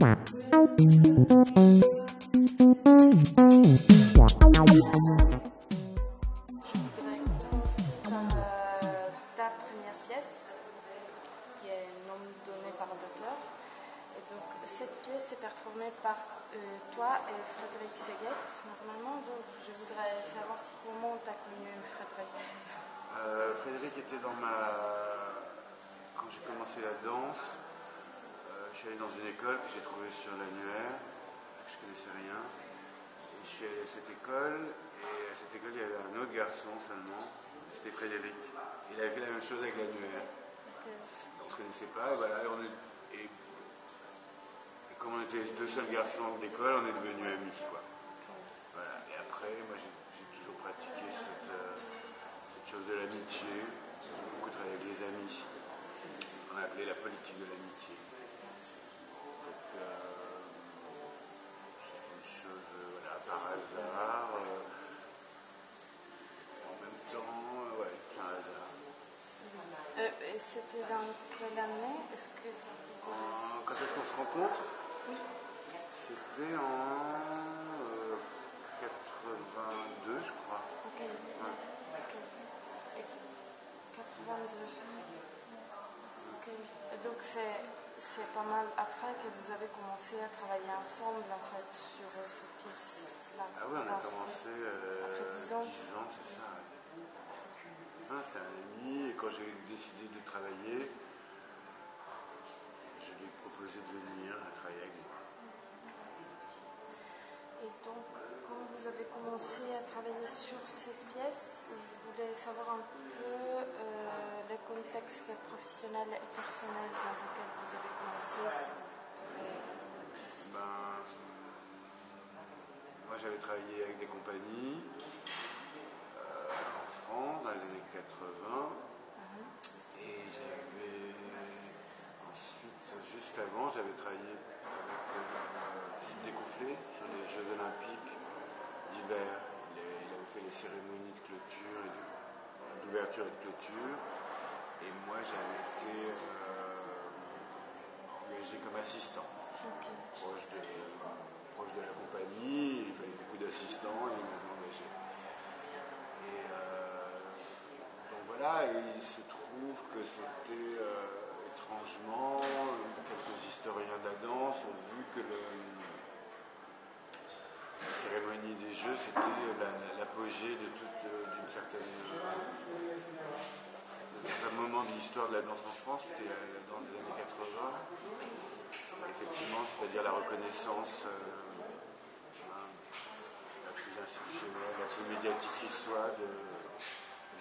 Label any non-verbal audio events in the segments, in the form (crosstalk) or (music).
ta c'était dans quelle année Est-ce que En- Quand est-ce qu'on se rencontre C'était en euh, 82, je crois. Ok. Ok. Et 82. Ok. Et donc c'est pas mal après que vous avez commencé à travailler ensemble en fait sur euh, cette pièce-là. Ah ouais, on a commencé euh, Après 10 ans. 10 ans, c'est ça. C'était un ami, et quand j'ai décidé de travailler, je lui ai proposé de venir travailler avec moi. Et donc quand vous avez commencé à travailler sur cette pièce, je voulais savoir un peu euh, le contexte professionnel et personnel dans lequel vous avez commencé. Si vous pouvez. Ben, moi j'avais travaillé avec des compagnies euh, en France dans les années 80 et j'avais ensuite, juste avant, j'avais travaillé avec euh, Philippe Découfflé sur les Jeux Olympiques d'hiver. Il, avait fait les cérémonies de clôture et d'ouverture et de clôture et moi j'avais été euh, engagé comme assistant proche de, proche de la compagnie, il fallait beaucoup d'assistants et ils m'ont engagé. Et il se trouve que c'était euh, étrangement, quelques historiens de la danse ont vu que la cérémonie des Jeux, c'était la- l'apogée de toute, euh, d'une certaine, certain moment de l'histoire de la danse en France, qui était la, danse des années 80 effectivement, c'est-à-dire la reconnaissance euh, hein, la plus institutionnelle, la plus médiatique qui soit, de,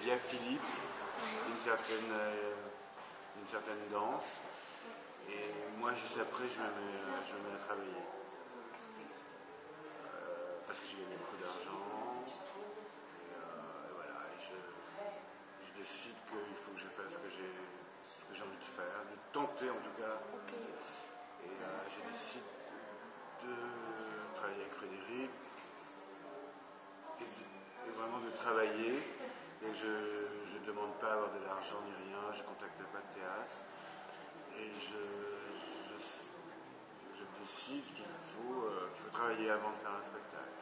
via Philippe, d'une certaine, euh, certaine danse. Et moi, juste après, je me mets, euh, je à travailler. Euh, parce que j'ai gagné beaucoup d'argent. Et, euh, voilà, je, je décide qu'il faut que je fasse ce que j'ai envie de faire, de tenter en tout cas et je décide de travailler avec Frédéric et vraiment de travailler. Et je ne demande pas à avoir de l'argent ni rien, je ne contacte pas de théâtre. Et je, je- je décide qu'il faut, euh, faut travailler avant de faire un spectacle.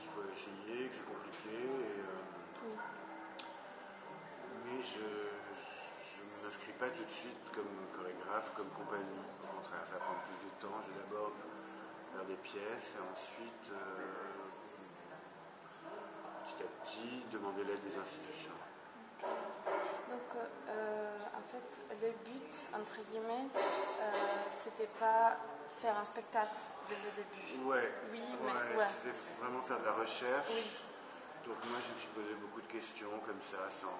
Qu'il faut essayer, que c'est compliqué. et, euh, Oui. mais je ne m'inscris pas tout de suite comme chorégraphe, comme compagnie. Au contraire, ça prend plus de temps. Je vais d'abord faire des pièces et ensuite, euh, petit à petit, demander l'aide des institutions. Donc, euh, en fait, le but, entre guillemets, euh, c'était pas faire un spectacle dès le début. Ouais, Oui, ouais, mais ouais. c'était vraiment faire de la recherche. Oui. Donc moi, je me suis posé beaucoup de questions comme ça, sans,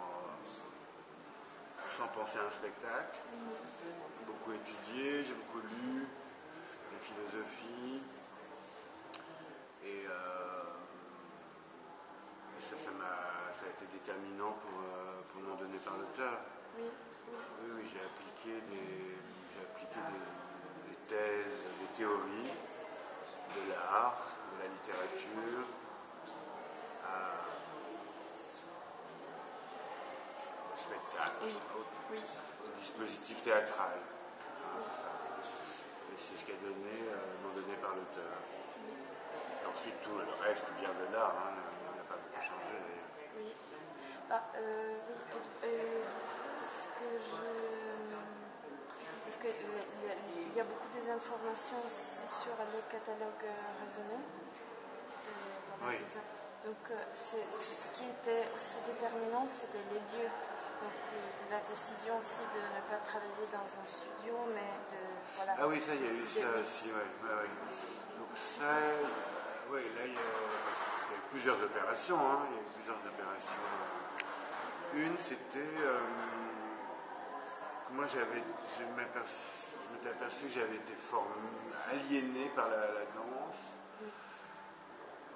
sans penser à un spectacle. J'ai beaucoup étudié, j'ai beaucoup lu, la philosophie. Et, euh, et ça, ça, m'a- ça a été déterminant pour, euh, par l'auteur. Oui. Oui, oui, j'ai appliqué des, appliqué des, des thèses, des théories de l'art, de la littérature, à, au spectacle, Oui, au, dispositif théâtral. Hein, c'est ce qui est donné, euh, donné par l'auteur. Et Ensuite, tout le reste vient de là. Hein, on n'a pas beaucoup changé. d'ailleurs. Oui. Bah, euh, oui. Parce que le- il y a beaucoup des informations aussi sur le catalogue euh, raisonné. de- voilà, Oui. des in- donc, euh, c'est- ce qui était aussi déterminant, c'était les lieux. Donc, la décision aussi de ne pas travailler dans un studio, mais de. Voilà, Ah oui, ça, il y a eu ça aussi, ouais, ouais. Donc ça, euh, ouais, là, il y, a, il y a eu plusieurs opérations, hein, il y a eu plusieurs opérations. Une, c'était euh, moi, j'avais, je m'étais aperçu que j'avais été formé, aliéné par la, danse.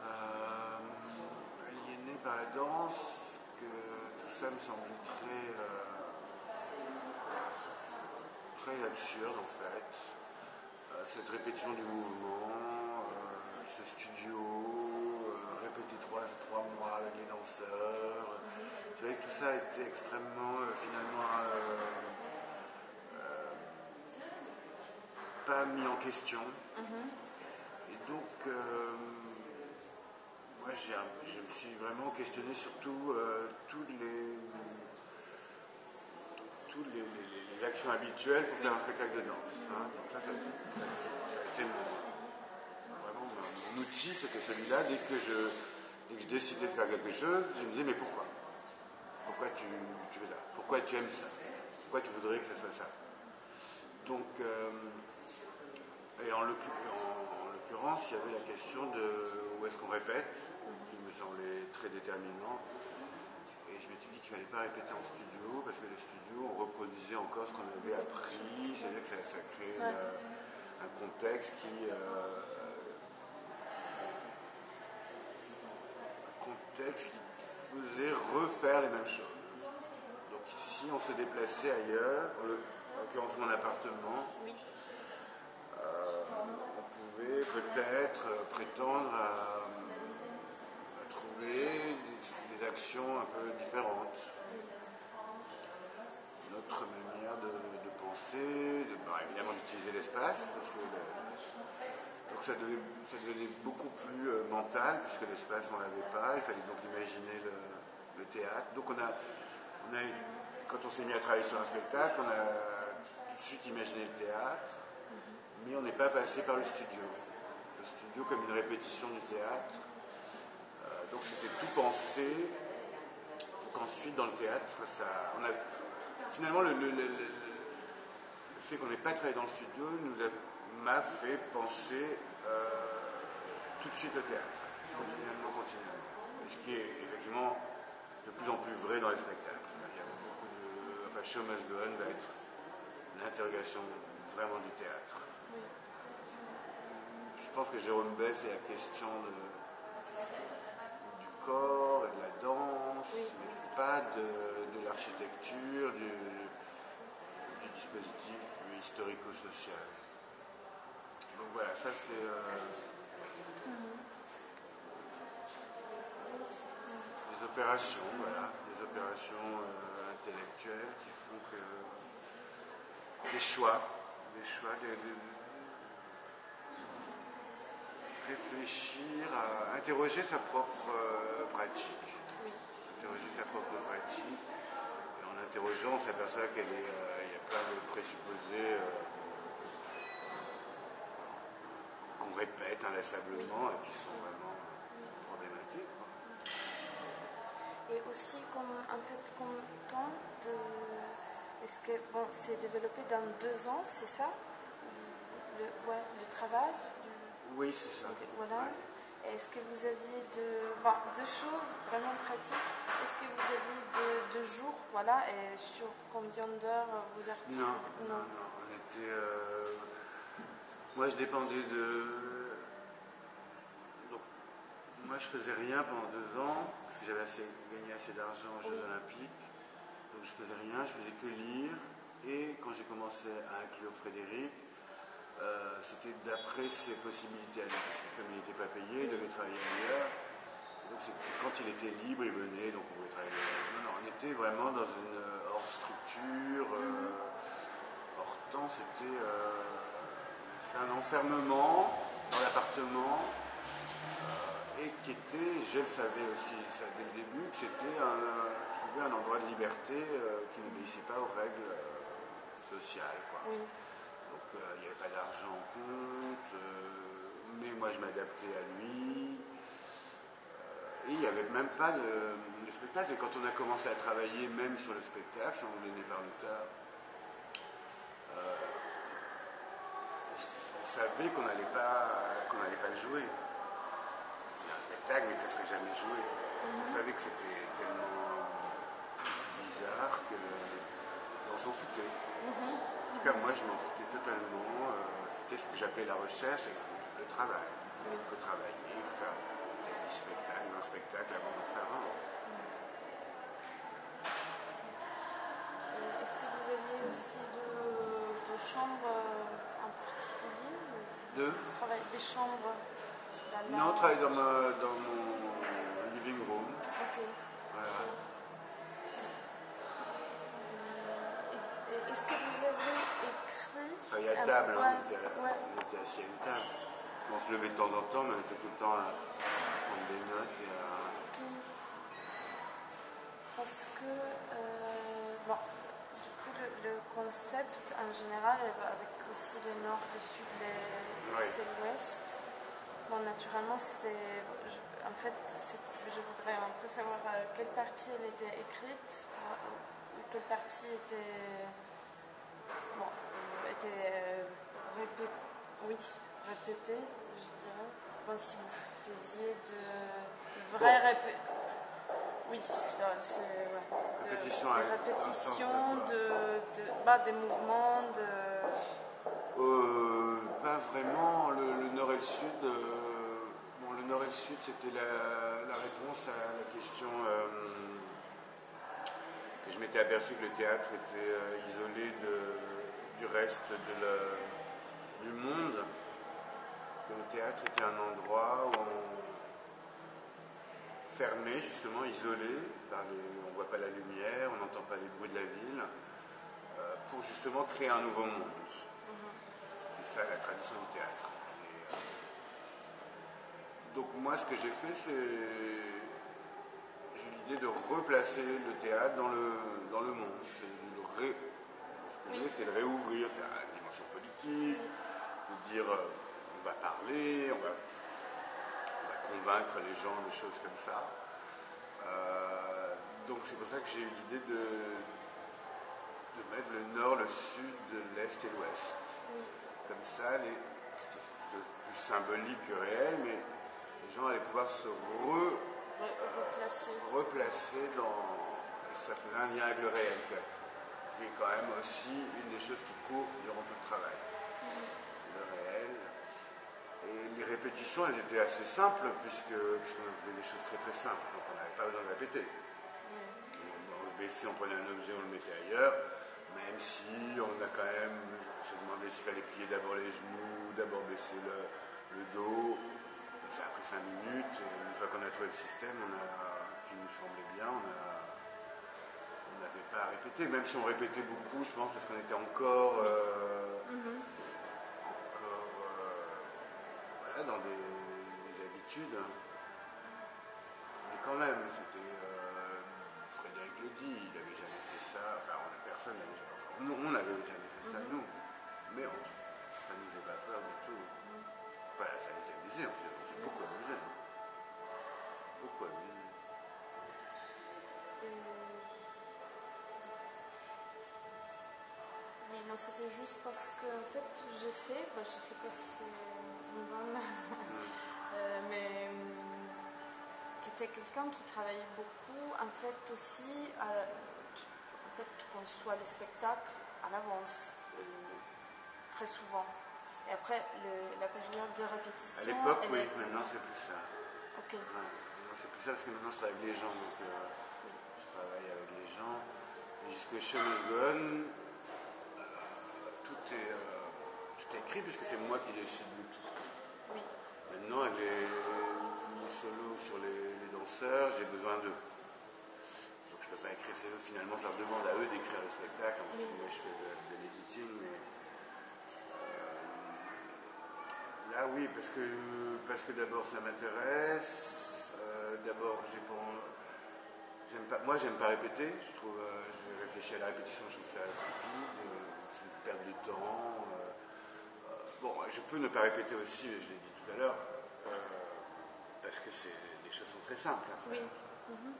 Euh, aliéné par la danse, que tout ça me semblait très... euh, très absurde en fait. Euh, cette répétition du mouvement, ce studio, répété trois, trois mois avec les danseurs. Que tout ça a été extrêmement euh, finalement euh, euh, pas mis en question. Et donc moi je me suis vraiment questionné surtout euh, toutes les toutes les, les- les actions habituelles pour faire un spectacle de danse. hein. Donc ça, ça, ça- ça a été mon, vraiment mon, mon outil, c'était celui-là. Dès que je dès que je décidais de faire quelque chose, je me disais mais pourquoi? Pourquoi tu, tu fais ça? Pourquoi tu aimes ça? Pourquoi tu voudrais que ce soit ça? Donc euh, et en l'occu- en- en l'occurrence, il y avait la question de où est-ce qu'on répète, qui me semblait très déterminant. Et je m'étais dit qu'il ne fallait pas répéter en studio, parce que les studios, on reproduisait encore ce qu'on avait appris, c'est-à-dire que ça, ça crée euh, un contexte qui. euh, un contexte qui faisait refaire les mêmes choses. Donc ici, on se déplaçait ailleurs, en l'occurrence mon appartement, Oui. euh, on pouvait peut-être euh, prétendre à, à trouver des, des actions un peu différentes. Notre manière de, de penser, de, bah, évidemment d'utiliser l'espace, parce que le- donc ça devenait, beaucoup plus euh, mental, puisque l'espace on l'avait pas, il fallait donc imaginer le, théâtre. Donc on a, quand on s'est mis à travailler sur un spectacle, on a tout de suite imaginé le théâtre, mais on n'est pas passé par le studio. Le studio comme une répétition du théâtre. Euh, donc c'était tout pensé pour qu'ensuite dans le théâtre, ça, finalement le, le- le- le- le fait qu'on n'ait pas travaillé dans le studio nous a- m'a fait penser euh, tout de suite le théâtre, continuellement, continuellement. Et ce qui est effectivement de plus en plus vrai dans les spectacles. Il y a beaucoup de, enfin, Show Must Go On va être l'interrogation vraiment du théâtre. Je pense que Jérôme Bess c'est la question de- du corps et de la danse, mais pas de, de l'architecture, du, du dispositif historico-social. Donc voilà, ça c'est euh, des opérations, voilà, des opérations euh, intellectuelles qui font que des choix, des choix, de, de- réfléchir à interroger sa propre euh, pratique. Oui. Interroger sa propre pratique. Et en interrogeant, on s'aperçoit qu'il y a plein de présupposés euh, qu'on répète inlassablement et qui sont vraiment problématiques. quoi. Et aussi, comme, en fait, comme temps de. Est-ce que. Bon, c'est développé dans deux ans, c'est ça? Le, ouais, le travail du- Oui, c'est ça. Voilà. Ouais. Est-ce que vous aviez de. Bon, deux choses vraiment pratiques? Est-ce que vous aviez de, de jours, voilà, et sur combien d'heures vous articles Non, non, non. On était. euh, Moi, je dépendais de. Donc, moi, je faisais rien pendant deux ans parce que j'avais assez- gagné assez d'argent aux Jeux. Olympiques. Donc, je faisais rien, je faisais que lire. Et quand j'ai commencé à inclure Frédéric, euh, c'était d'après ses possibilités à lui, parce que comme il n'était pas payé, il devait travailler ailleurs. Donc c'était quand il était libre, il venait, donc on pouvait travailler. Non, non, on était vraiment dans une euh, hors structure, euh, hors temps, c'était euh, un enfermement dans l'appartement euh, et qui était, je le savais aussi ça, dès le début, que c'était un, endroit de liberté euh, qui n'obéissait pas aux règles euh, sociales. Quoi. Oui. Donc il n'y avait pas d'argent en compte, mais moi je m'adaptais à lui. Et il n'y avait même pas de, de spectacle. Et quand on a commencé à travailler même sur le spectacle, on donné par l'auteur, savait qu'on n'allait pas, qu'on n'allait pas le jouer. C'est un spectacle, mais que ça ne serait jamais joué. On savait que c'était tellement bizarre que on s'en foutait. En tout cas, moi, je m'en foutais totalement. Euh, C'était ce que j'appelais la recherche et le travail. Il faut travailler, il faut faire du spectacle, un spectacle avant d'en faire un. Et Est-ce que vous aviez aussi de, de chambres euh, ou Deux. travail, Des chambres dans Non, on travaille dans, ma- dans mon living room. Ok. Voilà. Et- et Est-ce que vous avez écrit On travaillait à table, hein, on, était, à- ouais. on était assis à une table. On se levait de temps en temps, mais on était tout le temps à prendre concept en général, avec aussi le nord, le sud, l'est Oui. et l'ouest. Bon, naturellement, c'était. En fait, je voudrais un peu savoir euh, quelle partie elle était écrite, euh, quelle partie était. Bon, euh, était répé- oui, répétée, je dirais. Bon, si vous faisiez de vraies Bon. répé- Oui, c'est. ouais, de- Répétition sens de, de de- bah, des mouvements, de. Euh, pas vraiment. Le, le nord et le sud. euh, bon, le nord et le sud, c'était la, la réponse à la question euh, que je m'étais aperçu que le théâtre était euh, isolé de- du reste de la- du monde. Que le théâtre était un endroit où on fermé, justement, isolé, par les, on ne voit pas la lumière, on n'entend pas les bruits de la ville, euh, pour justement créer un nouveau monde. C'est ça la tradition du théâtre. Et, euh, donc moi, ce que j'ai fait, c'est j'ai l'idée de replacer le théâtre dans le, dans le monde. C'est le ré- ce que Oui. c'est de réouvrir, c'est la dimension politique, de dire euh, on va parler, on va convaincre les gens de choses comme ça. Euh, donc c'est pour ça que j'ai eu l'idée de, de mettre le nord, le sud, l'est et l'ouest. Oui. Comme ça, les- c'était plus symbolique que réel, mais les gens allaient pouvoir se re- re- replacer. replacer dans. ça faisait un lien avec le réel, qui est quand même aussi une des choses qui court durant tout le travail. Le réel. Et les répétitions, elles étaient assez simples, puisque, puisqu'on faisait des choses très très simples, donc on n'avait pas besoin de répéter. On, on se baissait, on prenait un objet, on le mettait ailleurs, même si on a quand même, on s'est demandé s'il fallait plier d'abord les genoux, d'abord baisser le, le dos. Ça a pris cinq minutes, et une fois qu'on a trouvé le système, on a, qui nous semblait bien, on a- n'avait pas à répéter, même si on répétait beaucoup, je pense, parce qu'on était encore, euh, Mhm. encore quand même, c'était. euh, Frédéric le dit, il n'avait jamais fait ça. Enfin, on, personne n'avait jamais enfin, on- on n'avait jamais fait ça, nous. Mais on- ça ne nous faisait pas peur du tout. Enfin, ça nous amusait, on s'est beaucoup amusé. hein. Beaucoup amusé. Oui, non, c'était juste parce que, en fait, je sais, bah, je sais pas si c'est une bonne, quelqu'un qui travaillait beaucoup, en fait, aussi, à- en fait, conçoit le spectacle à l'avance, euh, très souvent. Et après, le- la période de À répétition. l'époque, elle oui, est- maintenant c'est plus ça. Ok. Ouais, maintenant, c'est plus ça parce que maintenant je travaille avec les gens. Donc, euh, je travaille avec les gens. Et jusqu'au show euh, tout, est, euh, tout est écrit puisque c'est moi qui décide de tout. Oui. Maintenant, avec les, les solo sur les, j'ai besoin d'eux. Donc je ne peux pas écrire ces autres. Finalement, je leur demande à eux d'écrire le spectacle. Ensuite, moi, je fais de. Mais, euh, là, oui, parce que, parce que d'abord, ça m'intéresse. Euh, d'abord, j'ai pas. Moi, j'aime pas répéter. Je trouve, euh, je réfléchis à la répétition, je trouve ça stupide. euh, c'est une perte de temps. bon, je peux ne pas répéter aussi, je l'ai dit tout à l'heure, parce que c'est, les choses sont très simples à faire. Oui. Mhm.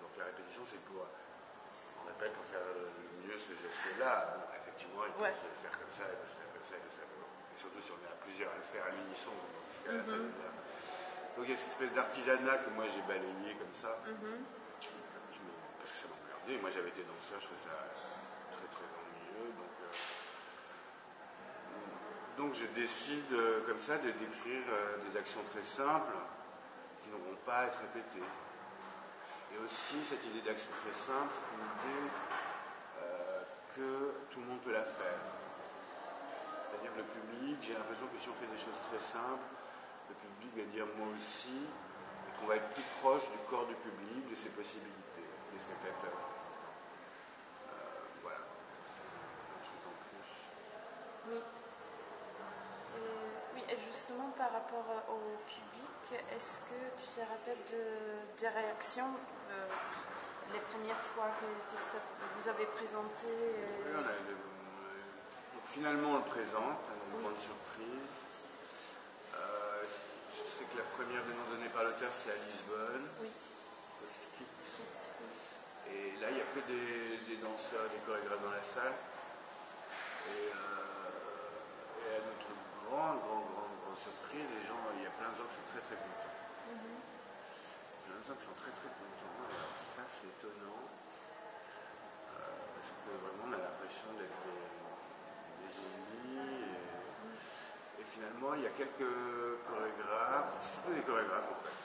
Donc la répétition, c'est pour, on appelle pour faire le mieux ce geste-là. Effectivement, il peut Ouais. se faire comme ça, il peut se faire comme ça, il peut se faire comme ça. Et surtout si on est à plusieurs à le faire à l'unisson, Mhm. devient- Donc il y a cette espèce d'artisanat que moi j'ai balayé comme ça, Mhm. me- parce que ça m'emmerdait. Moi j'avais été danseur, je trouvais ça très très ennuyeux. Donc, euh, donc je décide euh, comme ça de décrire euh, des actions très simples n'auront pas à être répétées. Et aussi cette idée d'action très simple, c'est une idée euh, que tout le monde peut la faire. C'est-à-dire le public, j'ai l'impression que si on fait des choses très simples, le public va dire moi aussi, et qu'on va être plus proche du corps du public, de ses possibilités, des spectateurs. Euh, voilà. Un truc en plus. Oui. Et, oui, justement par rapport euh, au public, est-ce que tu te rappelles de, des réactions euh, les premières fois que vous avez présenté euh, Oui, on a de- donc finalement on le présente, à une grande surprise. Euh, je sais que la première des noms donnés par l'auteur c'est à Lisbonne, Oui. au Skit. Skit, oui. Et là il n'y a que des, des danseurs et des chorégraphes dans la salle. Et, euh, et à notre grande, grande, grande, les gens, il y a plein de gens qui sont très très contents. Mhm. Plein de gens qui sont très très contents. Alors ça c'est étonnant. euh, parce que vraiment on a l'impression d'être des, des génies. Et, et finalement il y a quelques chorégraphes, surtout des chorégraphes en fait,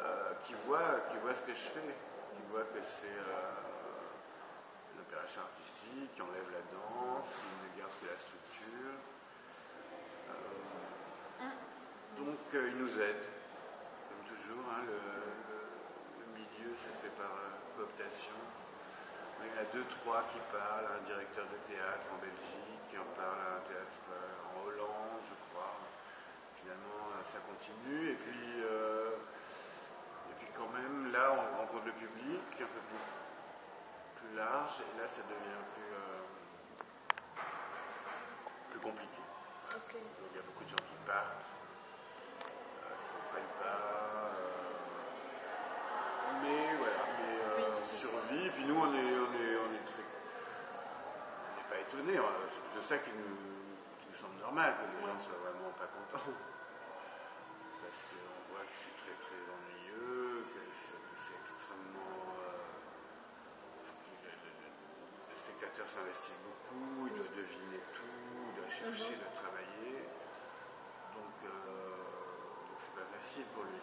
euh, qui, voient, qui voient ce que je fais, qui voient que c'est euh, une opération artistique, qui enlève la danse, qui ne garde que la structure. Donc euh, ils nous aident, comme toujours. hein, le, milieu se fait par euh, cooptation. Il y en a deux, trois qui parlent, un directeur de théâtre en Belgique, qui en parle à un théâtre euh, en Hollande, je crois. Finalement, ça continue. Et puis, et puis quand même, là, on rencontre le public un peu plus, plus large, et là, ça devient plus, euh, plus compliqué. De gens qui ne pas. euh, mais voilà, mais on survit. Et puis nous, on est, on est, on est très. On n'est pas étonnés. C'est plutôt ça qui nous, qui nous semble normal, que les gens soient vraiment pas contents. Parce qu'on voit que c'est très très ennuyeux, que c'est extrêmement. euh, faut que le, le- le- le spectateur s'investisse beaucoup, il doit deviner tout, il doit chercher, il doit travailler. Donc, euh, donc c'est pas facile pour lui.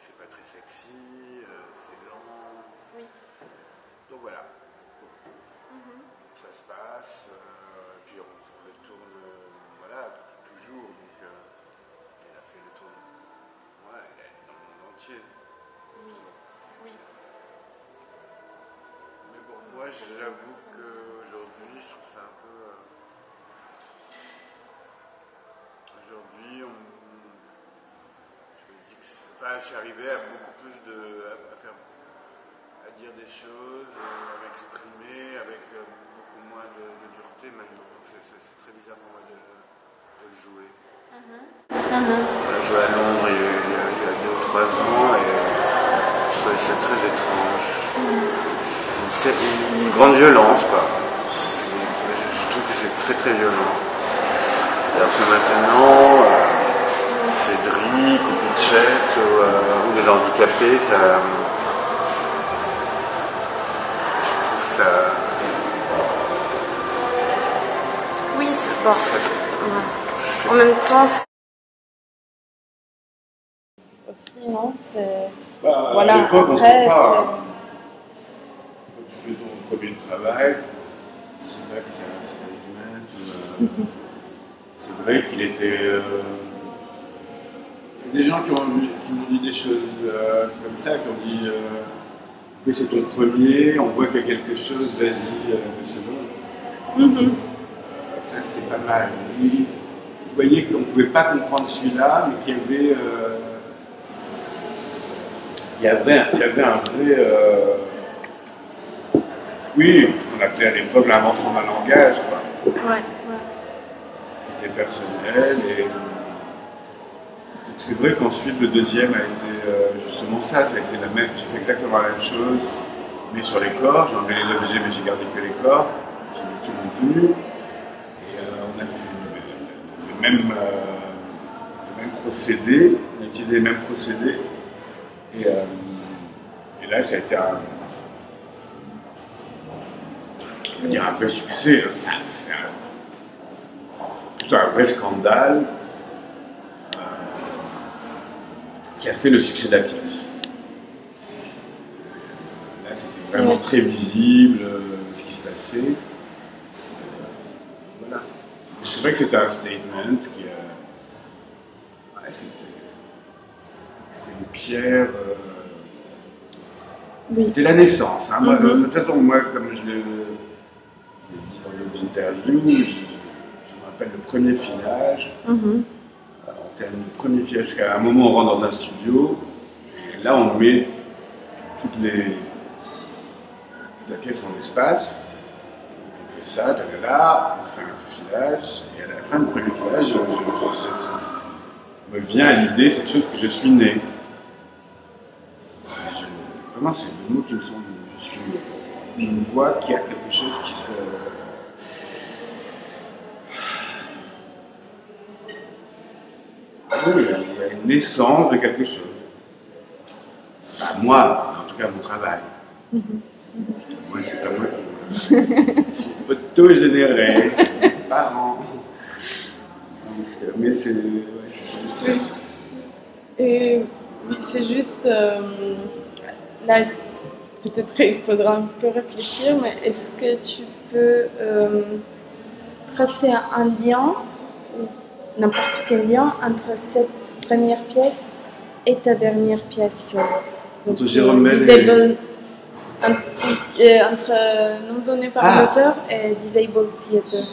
C'est pas très sexy, euh, c'est lent. Oui. Donc voilà, Mhm. ça se passe. euh, puis on, on le tourne, voilà, toujours. Donc euh, il a fait le tour. Ouais, il est dans le monde entier. Oui. Oui. Mais bon, moi j'avoue qu'aujourd'hui, je trouve ça un peu. Aujourd'hui, on. Je me dis que. c'est- Je suis arrivé à beaucoup plus de. à, dire des choses, euh, à m'exprimer avec euh, beaucoup moins de, dureté maintenant. C'est- c'est c'est très bizarre pour moi de, de le jouer. L'a joué à Londres il y a, deux ou trois ans et ça très étrange. C'est une, une grande violence, quoi. Je trouve que c'est très très violent. Alors que maintenant, euh, Cédric ou Pitchette ou, euh, ou des handicapés, ça. Je trouve ça. Oui, c'est bon. ça- En même temps, c'est- aussi, non C'est. Bah, Voilà, à l'époque, on après, sait pas. c'est-. Quand tu fais ton premier travail, je sais pas que c'est un euh, (laughs) c'est vrai qu'il était. euh, des gens qui, ont, qui m'ont dit des choses euh, comme ça, qui ont dit euh, que c'est ton premier, on voit qu'il y a quelque chose, vas-y, euh, le second. Mhm. Ça, c'était pas mal. Et vous voyez qu'on ne pouvait pas comprendre celui-là, mais qu'il y avait. euh, il, y avait il y avait un vrai. euh, oui, ce qu'on appelait à l'époque l'invention d'un langage, quoi, Ouais, ouais. qui était personnel. Et... C'est vrai qu'ensuite, le deuxième a été euh, justement ça, ça a été la même. J'ai fait exactement la même chose, mais sur les corps. J'ai enlevé les objets, mais j'ai gardé que les corps. J'ai mis tout le monde tout. Et euh, on a fait le, même, euh, le même procédé, on a utilisé les mêmes procédés. Et, et là, ça a été un, on dire un vrai succès. Enfin, c'est un, un vrai scandale euh, qui a fait le succès de la pièce. Là, c'était vraiment très visible euh, ce qui se passait. Euh, voilà. C'est vrai que c'était un statement qui. euh, ouais, c'était. C'était une pierre. euh, Oui. c'était la naissance. hein. Moi, Mhm. De toute façon, moi, comme je l'ai dit dans l'autre interview, je, je me rappelle le premier filage. Mhm. En de premier filage, jusqu'à un moment, on rentre dans un studio, et là, on met toutes les, toute la pièce en espace. On fait ça, on fait un filage, et à la fin du premier filage, je, me vient à l'idée cette chose que je suis né. Vraiment, c'est le mot qui me venus. Je suis. Je vois qu'il y a quelque chose qui se. Ah Oui, il y a il y a une naissance de quelque chose. Pas moi, en tout cas mon travail. Moi, c'est pas moi qui. Auto-généré, parents. Donc, euh, mais c'est. Ouais. Et oui, c'est juste. euh, là, peut-être il faudra un peu réfléchir, mais est-ce que tu peux euh, tracer un lien, n'importe quel lien, entre cette première pièce et ta dernière pièce Donc, Entre Jérôme Bell et- Disable- euh, entre euh, nom donné par Ah. l'auteur et Disabled Theatre.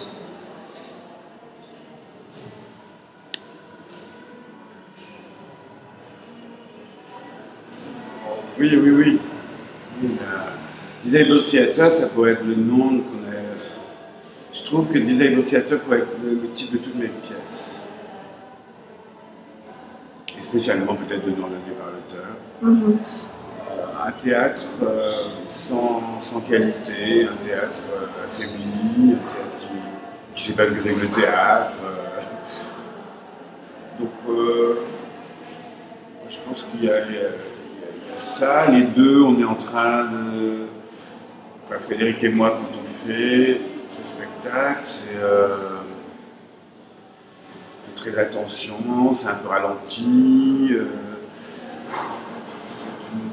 Oui, oui, oui. Oui, la- Disable Theater, ça pourrait être le nom qu'on a. Je trouve que Disable Theater pourrait être le, le titre de toutes mes pièces. Spécialement peut-être de par l'auteur. Mhm. Euh, Un théâtre euh, sans, sans qualité, un théâtre euh, affaibli, un théâtre qui ne sait pas ce que c'est que le théâtre. Donc, je pense qu'il y, y a ça. Les deux, on est en train de. Enfin, Frédéric et moi, quand on fait ce spectacle, c'est. Très attention, c'est un peu ralenti. euh, c'est une-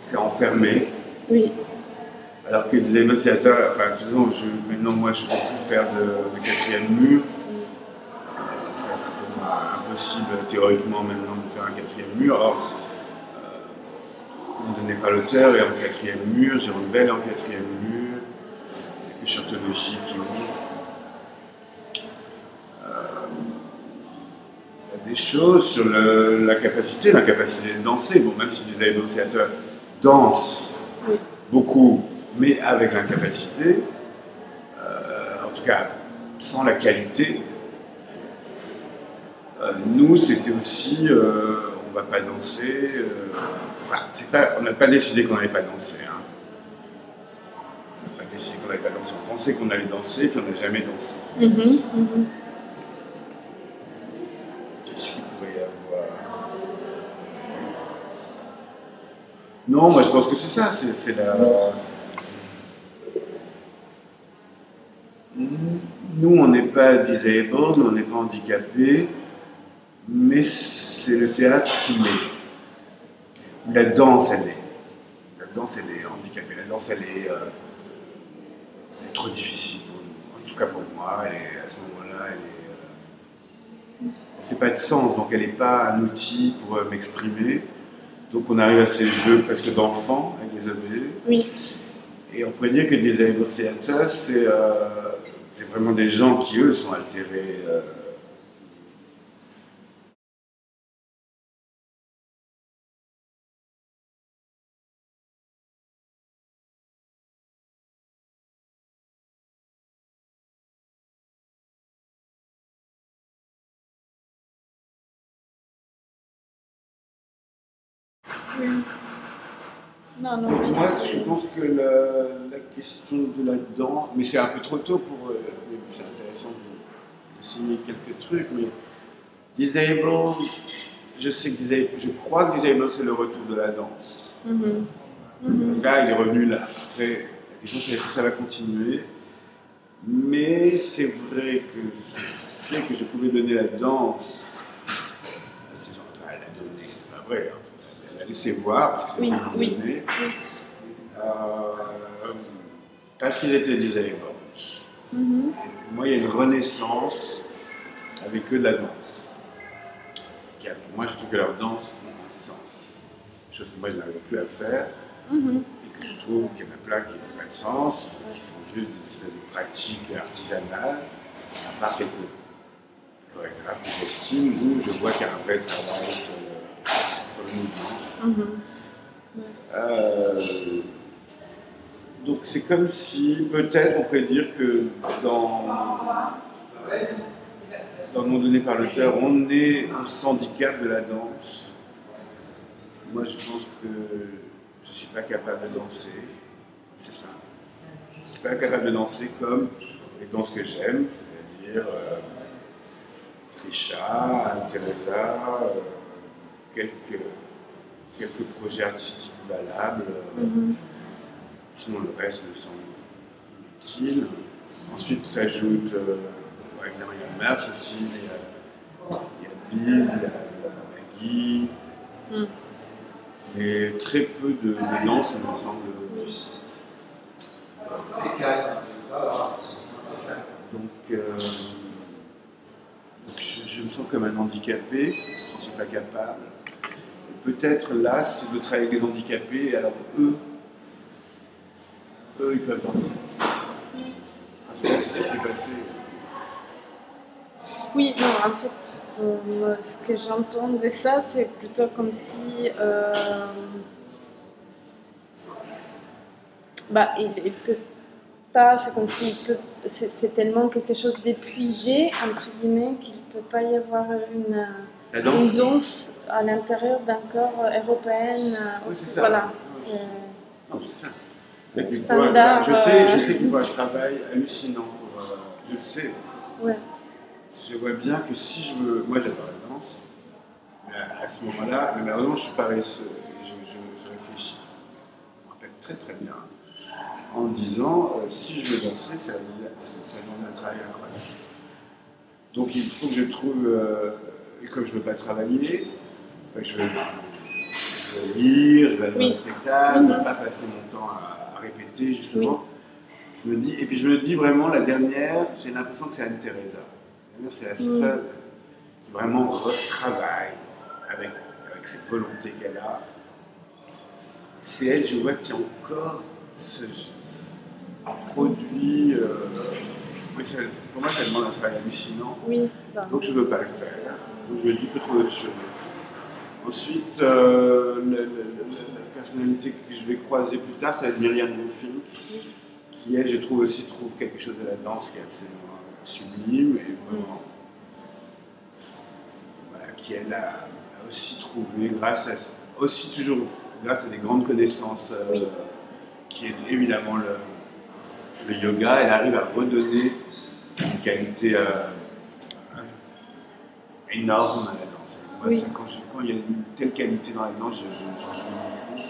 c'est enfermé. Oui. Alors que les négociateurs, enfin, façon, je- maintenant, moi, je ne peux plus faire de, de quatrième mur. Théoriquement, maintenant, de faire un quatrième mur. Or, euh, on ne donnait pas l'auteur, et en quatrième mur, Jérôme Bell est en quatrième mur, avec que Chartologie qui ouvre. Euh, Il y a des choses sur le- la capacité, l'incapacité de danser. Bon, même si les négociateurs dansent Oui. beaucoup, mais avec l'incapacité, euh, en tout cas sans la qualité. Euh, nous, c'était aussi, euh, on va pas danser. euh, enfin, pas, on n'a pas décidé qu'on n'allait pas danser. hein. On n'a pas décidé qu'on n'allait pas danser. On pensait qu'on allait danser, puis on n'a jamais dansé. Mhm, mhm. Qu'est-ce qu'il pourrait y avoir? Non, moi je pense que c'est ça, c'est la. Nous, on n'est pas disabled, on n'est pas handicapés, mais c'est le théâtre qui l'est. La danse, elle est. La danse, elle est handicapée. La danse, elle est, euh, elle est trop difficile pour nous. En tout cas pour moi, elle est, à ce moment-là, elle est. euh, fait pas de sens, donc elle n'est pas un outil pour euh, m'exprimer. Donc on arrive à ces jeux presque d'enfants avec les objets. Oui. Et on pourrait dire que c'est euh, c'est vraiment des gens qui, eux, sont altérés. Non, non, moi, je pense que la, la question de la danse, mais c'est un peu trop tôt pour. euh, c'est intéressant de, de signer quelques trucs, mais Disabled, je sais que Disabled, je crois que Disabled, c'est le retour de la danse. Mhm. Mhm. Là, il est revenu là. Après, la question c'est est-ce que ça va continuer? Mais c'est vrai que je sais que je pouvais donner la danse à ces gens. Enfin, elle a donné, c'est pas vrai. hein. Laissé voir parce que c'est Oui, oui, donné. oui. Euh, parce qu'ils étaient disabled. Mhm. Et moi, il y a une renaissance avec eux de la danse. A- moi, je trouve que leur danse a un sens. Chose que moi, je n'arrive plus à faire Mhm. et que je trouve qu'il y en a plein qui n'ont pas de sens, qui sont juste des espèces de pratiques artisanales, à part quelques chorégraphes que j'estime, où je vois qu'il y a un vrai travail sur le, sur le mouvement. Mhm. Euh, donc c'est comme si, peut-être on pourrait dire que dans, dans le monde donné par l'auteur, on est, on s'handicape de la danse. Moi je pense que je ne suis pas capable de danser, c'est ça. Je ne suis pas capable de danser comme les danses que j'aime, c'est-à-dire euh, Trisha, Anne-Theresa, euh, quelques quelques projets artistiques valables. euh, Mhm. Sinon, le reste me semble inutile. Ensuite, s'ajoute, euh, évidemment, il y a Mars aussi, il y a, il y a Bill, il y a Maggie. Mm. Mais très peu de, de danse, il me semble. Donc, euh, donc je, je me sens comme un handicapé, je ne suis pas capable. Peut-être là, c'est de travailler avec des handicapés, alors eux, eux, ils peuvent danser. En tout cas, c'est s'est passé. Oui, non, en fait, euh, ce que j'entends de ça, c'est plutôt comme si. euh, bah, il, peut pas, c'est comme si il peut, c'est, c'est tellement quelque chose d'épuisé, entre guillemets, qu'il ne peut pas y avoir une, La une danse, danse à l'intérieur d'un corps européen. euh, Oui, c'est ça. Voilà. Oui, c'est- c'est non, c'est ça. Standard, je sais, je euh, sais qu'il faut un travail hallucinant. Pour, euh, je le sais. ouais. Je vois bien que si je veux. Moi, j'adore la danse. Mais à, ce moment-là, mais malheureusement, je suis paresseux. Et je, je, je réfléchis. Je me rappelle très très bien. En me disant, euh, si je veux danser, ça, ça, ça demande un travail incroyable. Donc il faut que je trouve. euh, et comme je ne veux pas travailler, ben, je, veux lire, je vais aller Oui. voir le spectacle, je ne Mhm. veux pas passer mon temps à, à répéter justement. Je me dis, et puis je me dis vraiment, la dernière, j'ai l'impression que c'est Anne-Thérèse. La dernière, c'est la seule qui vraiment retravaille avec, avec cette volonté qu'elle a. C'est elle, je vois, qui encore ce, ce produit. euh, oui, pour moi, ça demande un travail hallucinant. Oui, bah, Donc je ne veux pas le faire. Donc je me dis, il faut trouver autre chose. Ensuite, euh, la personnalité que je vais croiser plus tard, ça va être Myriam qui, elle, je trouve aussi, trouve quelque chose de la danse qui est absolument sublime et vraiment. Qui, elle, a, aussi trouvé, grâce à, aussi toujours grâce à des grandes connaissances, euh, qui est évidemment le, le yoga, elle arrive à redonner une qualité euh, énorme à la danse. Moi, Oui. ça, quand, je- quand il y a une telle qualité dans la danse, je, je, jouis beaucoup.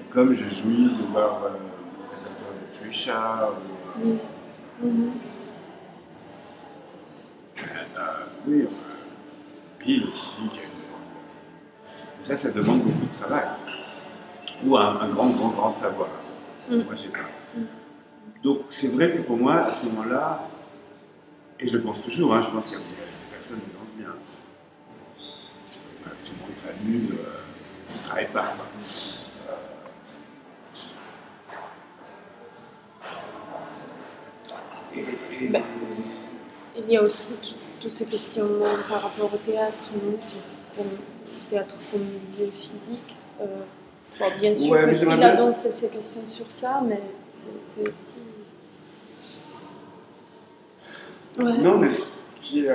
Et comme je jouis de voir euh, le répertoire de Trisha, ou, oui. Mhm. euh, euh, oui, enfin, pile aussi. Et ça, ça demande beaucoup de travail. Ou un, un grand, grand, grand savoir. Mm. Moi, j'ai pas. Donc, c'est vrai que pour moi, à ce moment-là, et je le pense toujours, hein, je pense qu'il y a des personnes qui dansent bien. Enfin, que tout le monde s'amuse, euh, ne travaille pas. Euh, et, et- Bah, Il y a aussi tous ces questionnements par rapport au théâtre, non comme, théâtre comme milieu physique. Euh, bon, bien sûr Ouais, aussi j'aimerais la danse, c'est ces questions sur ça, mais c'est aussi... Ouais. Non, mais ce qui est,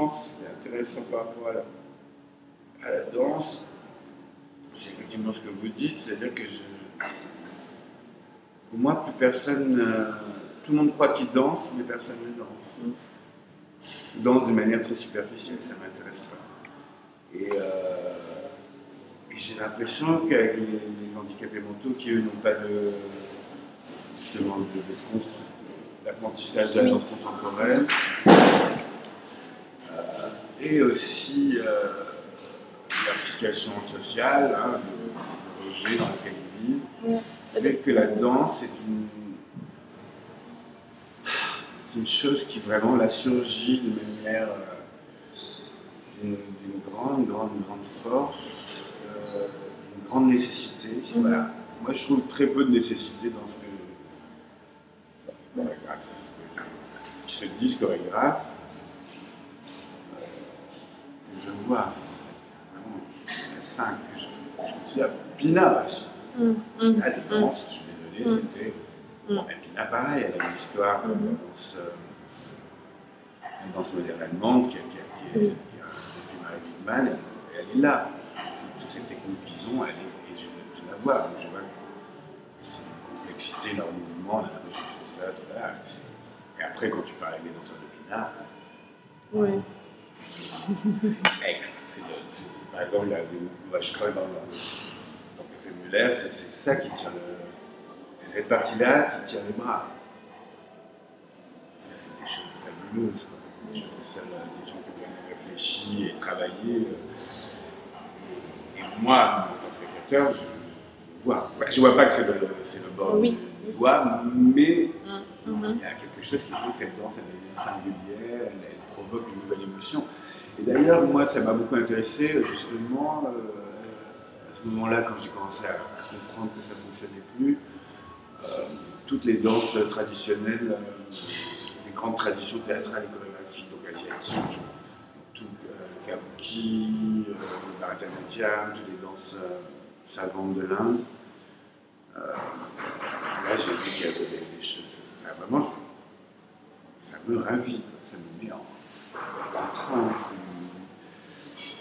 pense, qui est intéressant par rapport à la, à la danse, c'est effectivement ce que vous dites, c'est-à-dire que je, pour moi, plus personne, euh, tout le monde croit qu'il danse, mais personne ne danse. Danse de manière très superficielle, ça ne m'intéresse pas. Et, euh, et j'ai l'impression qu'avec les, les handicapés mentaux qui, eux, n'ont pas de, justement, de, d'apprentissage de la danse contemporaine, et aussi euh, leur situation sociale, hein, le, rejet dans lequel ils vivent, Ouais. fait que la danse est une, une chose qui vraiment la surgit de manière euh, d'une grande, grande, grande force, euh, d'une grande nécessité. Mhm. Voilà. Moi, je trouve très peu de nécessité dans ce que les chorégraphes qui se disent chorégraphes, je vois. Vraiment, il y en a cinq que je, que je considère. Pina aussi. Mm, Là, les mm. je suis désolé, Mm. c'était. Mm. Bon, et pareil, elle a une histoire, la danse, euh, la danse moderne allemande qui, a- qui, qui, est- Oui. qui a- depuis Marie Wittmann, elle, elle est là. Toutes, toutes ces techniques qu'ils ont, elle est, et je, je la vois. donc Je vois que c'est une complexité, leur mouvement, la j'ai fait ça, tout, c'est- Et après, quand tu parles avec les danseurs de Pina, Ouais. C'est ex. c'est le- c'est- Par exemple, il y a des moi, je crois dans le Café Muller, c'est ça qui tient le. C'est cette partie-là qui tient les bras. Ça, c'est des choses fabuleuses. quoi. Des choses que seuls euh, les gens qui ont réfléchi et travaillé. euh, et, et moi, en tant que spectateur, je, je vois. Ouais, Je vois pas que c'est le, bord Oui. du doigt, mais Mm, mhm. il y a quelque chose qui fait que cette danse, elle devient singulière, elle, elle provoque une nouvelle émotion. Et d'ailleurs, moi, ça m'a beaucoup intéressé, justement, euh, à ce moment-là, quand j'ai commencé à, comprendre que ça ne fonctionnait plus, euh, toutes les danses traditionnelles, euh, des grandes traditions théâtrales et chorégraphiques, donc asiatiques, tout euh, le kabuki, le bharatanatyam, toutes les danses savantes de l'Inde. Là, j'ai vu qu'il y avait des, choses. Enfin, vraiment, ça me ravit, ça me met en, transe.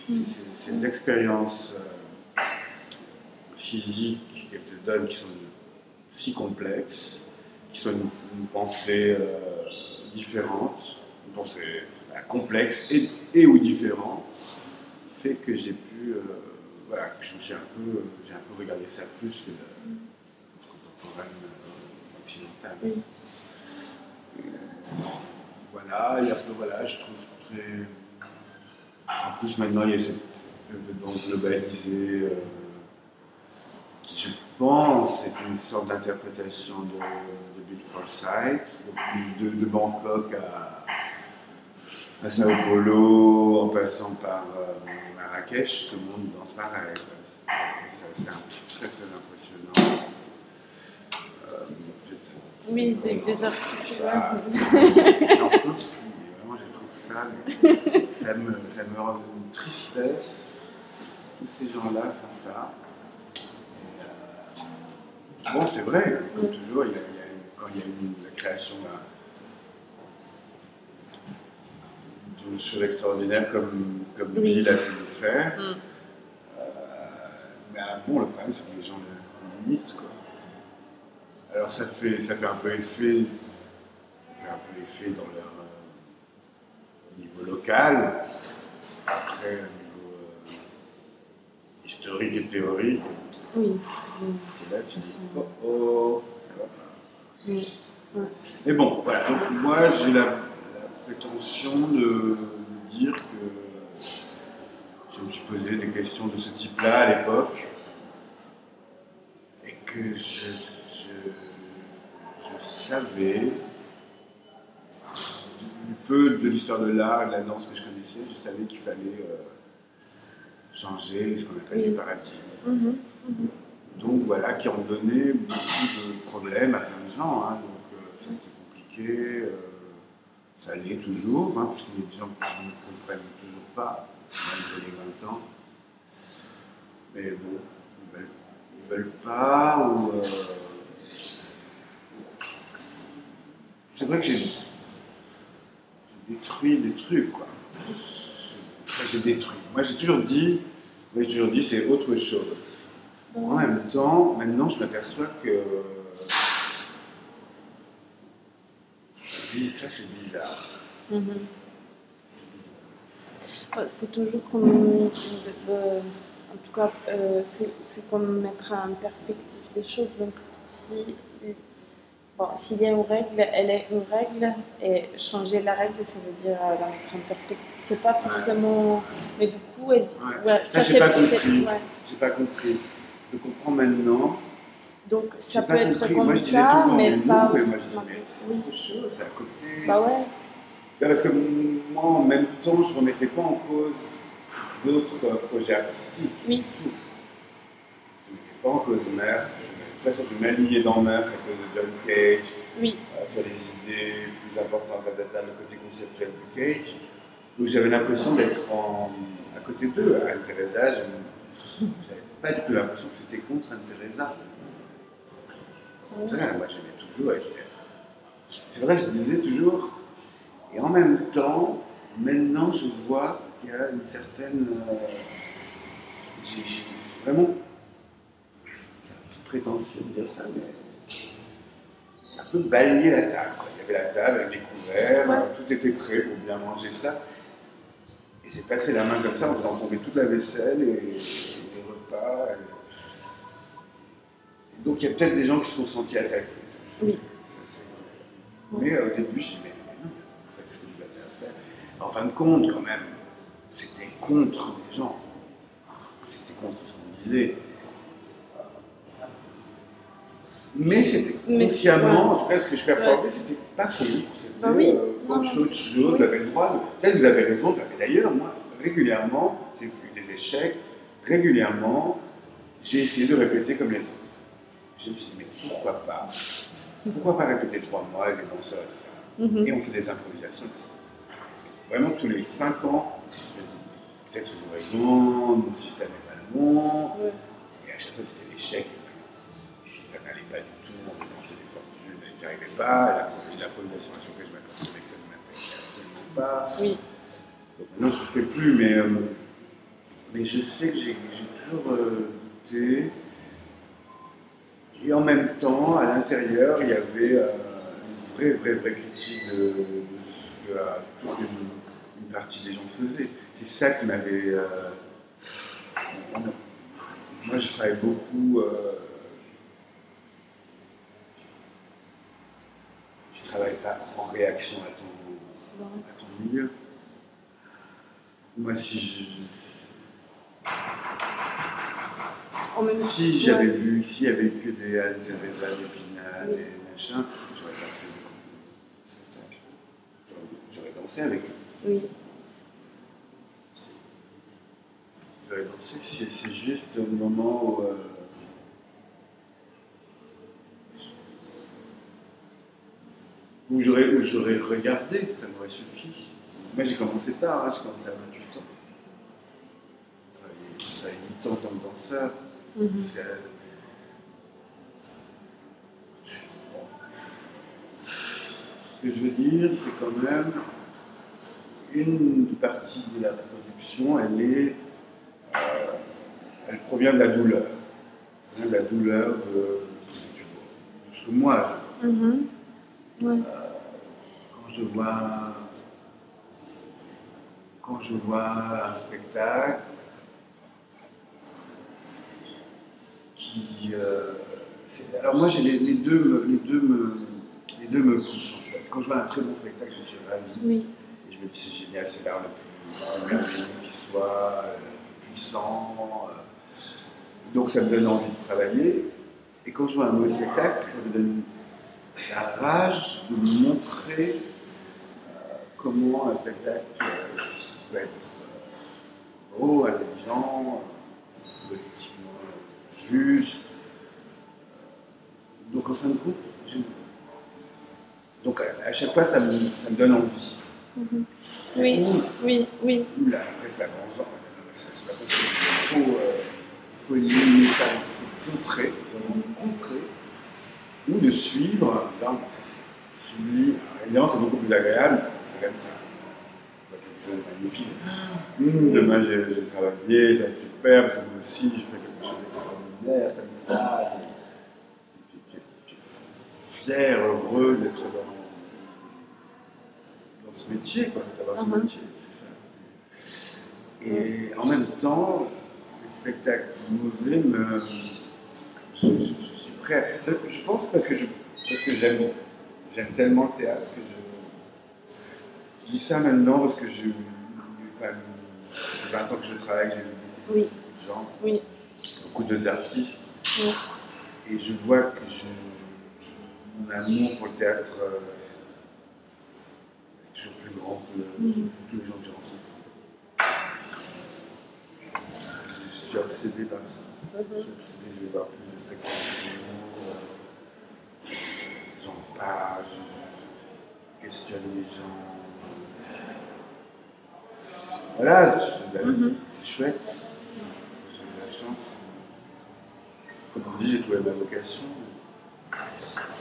Ces, ces- ces expériences euh, physiques qu'elles te donnent qui sont si complexes, qui sont une, une pensée euh, différente, une pensée voilà, complexe et, et ou différente, fait que j'ai pu, euh, voilà, que suis un peu, j'ai un peu regardé ça plus que la danse contemporaine euh, occidentale. Oui. Voilà, et après, voilà, je trouve très. En plus, maintenant, il y a cette espèce de danse globalisée euh, qui, je pense, est une sorte d'interprétation de, de Bill Forsyth, de, de Bangkok à, à Sao Paulo, en passant par euh, Marrakech, tout le monde danse pareil. C'est très très impressionnant. Euh, Oui, des, des articles. ça, ouais. j'en peux plus, vraiment je trouve ça, mais ça me, ça me rend une tristesse. Tous ces gens-là font ça. Et, euh, bon, c'est vrai, comme toujours, il y a, il y a une- quand il y a une, la création d'un- d'une chose extraordinaire comme, comme Oui. Bill a pu le faire. Mm. Euh, mais euh, bon, le problème, c'est que les gens le limitent, quoi. Alors ça fait, ça fait un peu effet, ça fait un peu effet dans leur euh, au niveau local. Après, au niveau euh, historique et théorique, Oui. là, tu dis, oh oh, ça va pas. Oui. Mais bon, voilà. Donc moi, j'ai la, la prétention de dire que je me suis posé des questions de ce type-là à l'époque et que je savais, du peu de l'histoire de l'art et de la danse que je connaissais, je savais qu'il fallait euh, changer ce qu'on appelle les paradigmes. Mhm. Donc voilà, qui ont donné beaucoup de problèmes à plein de gens. hein. Donc euh, ça a été compliqué, euh, ça l'est toujours, hein, parce qu'il y a des gens qui ne comprennent toujours pas, même les 20 ans. Mais bon, ils veulent, ils veulent pas, ou. euh, C'est vrai que j'ai détruit des trucs, quoi. J'ai détruit. Moi j'ai toujours dit, j'ai toujours dit c'est autre chose. En même temps, maintenant, je m'aperçois que. Ça c'est bizarre. Mhm. Ouais, C'est toujours comme. euh, en tout cas, euh, c'est comme mettre en perspective des choses. Donc. Bon, s'il y a une règle, elle est une règle, et changer la règle, ça veut dire euh, la mettre en perspective. C'est pas forcément. Mais du coup, elle, Ouais. ouais, Ça, j'ai c'est- pas compris. J'ai pas compris. Je comprends maintenant. Donc, ça J'ai peut être compris. comme Moi, ça, mais pas mais aussi. moi, c'est Oui. autre chose, c'est à côté. Bah ouais. Parce que moi, en même temps, je ne remettais pas en cause d'autres euh, projets artistiques. Oui. tout. Je ne mettais pas en cause Mers. Je, toute façon, je m'alignais dans Mers à cause de John Cage, Oui. euh, sur les idées plus importantes, dans le côté conceptuel de Cage. Donc j'avais l'impression d'être à côté d'eux. Anne Teresa, je n'avais pas du tout l'impression que c'était contre Anne Teresa. Au contraire, moi j'aimais toujours. C'est vrai je disais toujours, et en même temps, maintenant je vois qu'il y a une certaine. euh, j'ai vraiment. Prétentieux de dire ça, mais. Un peu balayer la table. quoi. Il y avait la table avec les couverts, Ouais. euh, tout était prêt pour bien manger ça. Et j'ai passé la main comme ça en faisant tomber toute la vaisselle et, les repas. et- et donc il y a peut-être des gens qui se sont sentis attaqués. ça, Oui. ça, mais euh, au début, je me mais, mais non, vous faites ce que vous avez à faire. En fin de compte, quand même, c'était contre les gens. C'était contre ce qu'on disait. Mais c'était consciemment, ouais. en tout cas, ce que je performais, c'était pas contre. C'était Bah oui. euh, autre chose, chose, avez le droit. de- Peut-être que vous avez raison. Mais d'ailleurs, moi, régulièrement, j'ai eu des échecs. Régulièrement, j'ai essayé de répéter comme les autres. Je me suis dit, mais pourquoi pas? Pourquoi pas répéter trois mois avec les danseurs et tout ça Mhm. Et on fait des improvisations. Vraiment, tous les cinq ans, je me dis, peut-être ils ont raison, mon système n'est pas le bon. Ouais. Et à chaque fois, c'était l'échec. Fortunes, et j'y arrivais pas. La- L'improvisation, à chaque fois, je m'apercevais que ça ne m'intéressait absolument pas. Oui. Donc maintenant, je ne le fais plus, mais, euh, mais je sais que j'ai j'ai toujours euh, douté. Et en même temps, à l'intérieur, il y avait euh, une vraie, vraie, vraie critique de, de ce que toute une, une partie des gens faisaient. C'est ça qui m'avait. euh, moi, je travaille beaucoup. euh, tu travailles pas en réaction à ton, à ton milieu. Moi, si je, si j'avais ouais. vu, s'il y avait que des Anne Teresa, des Pina, Oui. des machins, j'aurais pas fait de spectacle. J'aurais- dansé avec eux. Oui. J'aurais dansé, c'est c'est juste le moment où. euh, où j'aurais regardé, ça m'aurait suffi. Moi j'ai commencé tard, hein, j'ai commencé à 28 ans. Travaillais 8 ans en tant que danseur. Ce que je veux dire, c'est quand même une partie de la production, elle est, euh, elle provient de la douleur, de la douleur de, de ce que tu vois, de ce que moi je. Mhm. Ouais. Quand je vois, quand je vois un spectacle qui, euh, alors moi j'ai les, les deux, me- les deux me, les deux me poussent en fait. Quand je vois un très bon spectacle, je suis ravi. Oui. Et je me dis c'est génial, c'est l'art le plus, le plus merveilleux qui soit. euh, puissant. euh, donc ça me donne envie de travailler. Et quand je vois un mauvais spectacle, ça me donne la rage de montrer euh, comment un spectacle euh, peut être euh, beau, intelligent, politiquement juste. Donc en fin de compte, je- donc à, chaque fois ça me, ça me donne envie. Mhm. Oui, Ou- oui, oui. là, après c'est la vengeance, c'est pas possible. Il faut, euh, il faut éliminer ça, il faut contrer, vraiment contrer, ou de suivre en disant, ça c'est sublime. Évidemment, c'est beaucoup plus agréable, c'est comme ça. On voit quelque chose de magnifique. Hum, demain, j'ai travaillé, ça va être super, parce que moi aussi, j'ai fait quelque chose d'extraordinaire, comme ça. Fier, heureux d'être dans, dans ce métier, quoi, d'avoir ce Mhm. métier, c'est ça. Et en même temps, les spectacles mauvais me. Je, je- pense parce que je parce que j'aime j'aime tellement le théâtre que je. Je dis ça maintenant parce que j'ai eu quand même. ça fait 20 ans que je travaille, j'ai vu beaucoup, Oui. beaucoup de gens, Oui. beaucoup d'autres artistes. Oui. Et je vois que je, mon amour pour le théâtre euh, est toujours plus grand que Mhm. tous les gens que j'ai rencontrés. Je, je suis obsédé par ça. Je suis obsédé, je vais voir plus de spectacles que tout le monde. euh, Parle, je, questionne les gens. Voilà, ben, Mhm. c'est chouette. J'ai eu la chance. Comme on dit, j'ai trouvé ma vocation.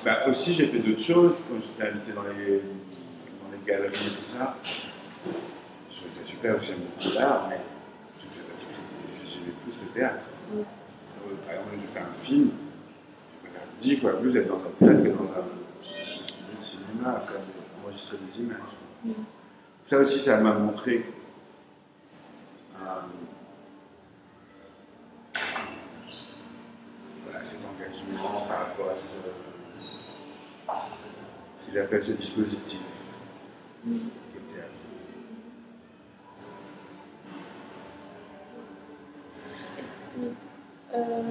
Bah, aussi, j'ai fait d'autres choses. Quand j'étais invité dans les, dans les galeries et tout ça, je trouvais ça super, j'aime beaucoup l'art, mais je ne pas dit que c'était- j'aimais plus le théâtre. Oui. Euh, par exemple, je fais un film, je préfère dix fois plus être dans un théâtre que dans un, à faire des, enregistrer des images. Ça aussi, ça m'a montré euh, voilà, cet engagement par rapport à ce, ce que j'appelle ce dispositif. Euh.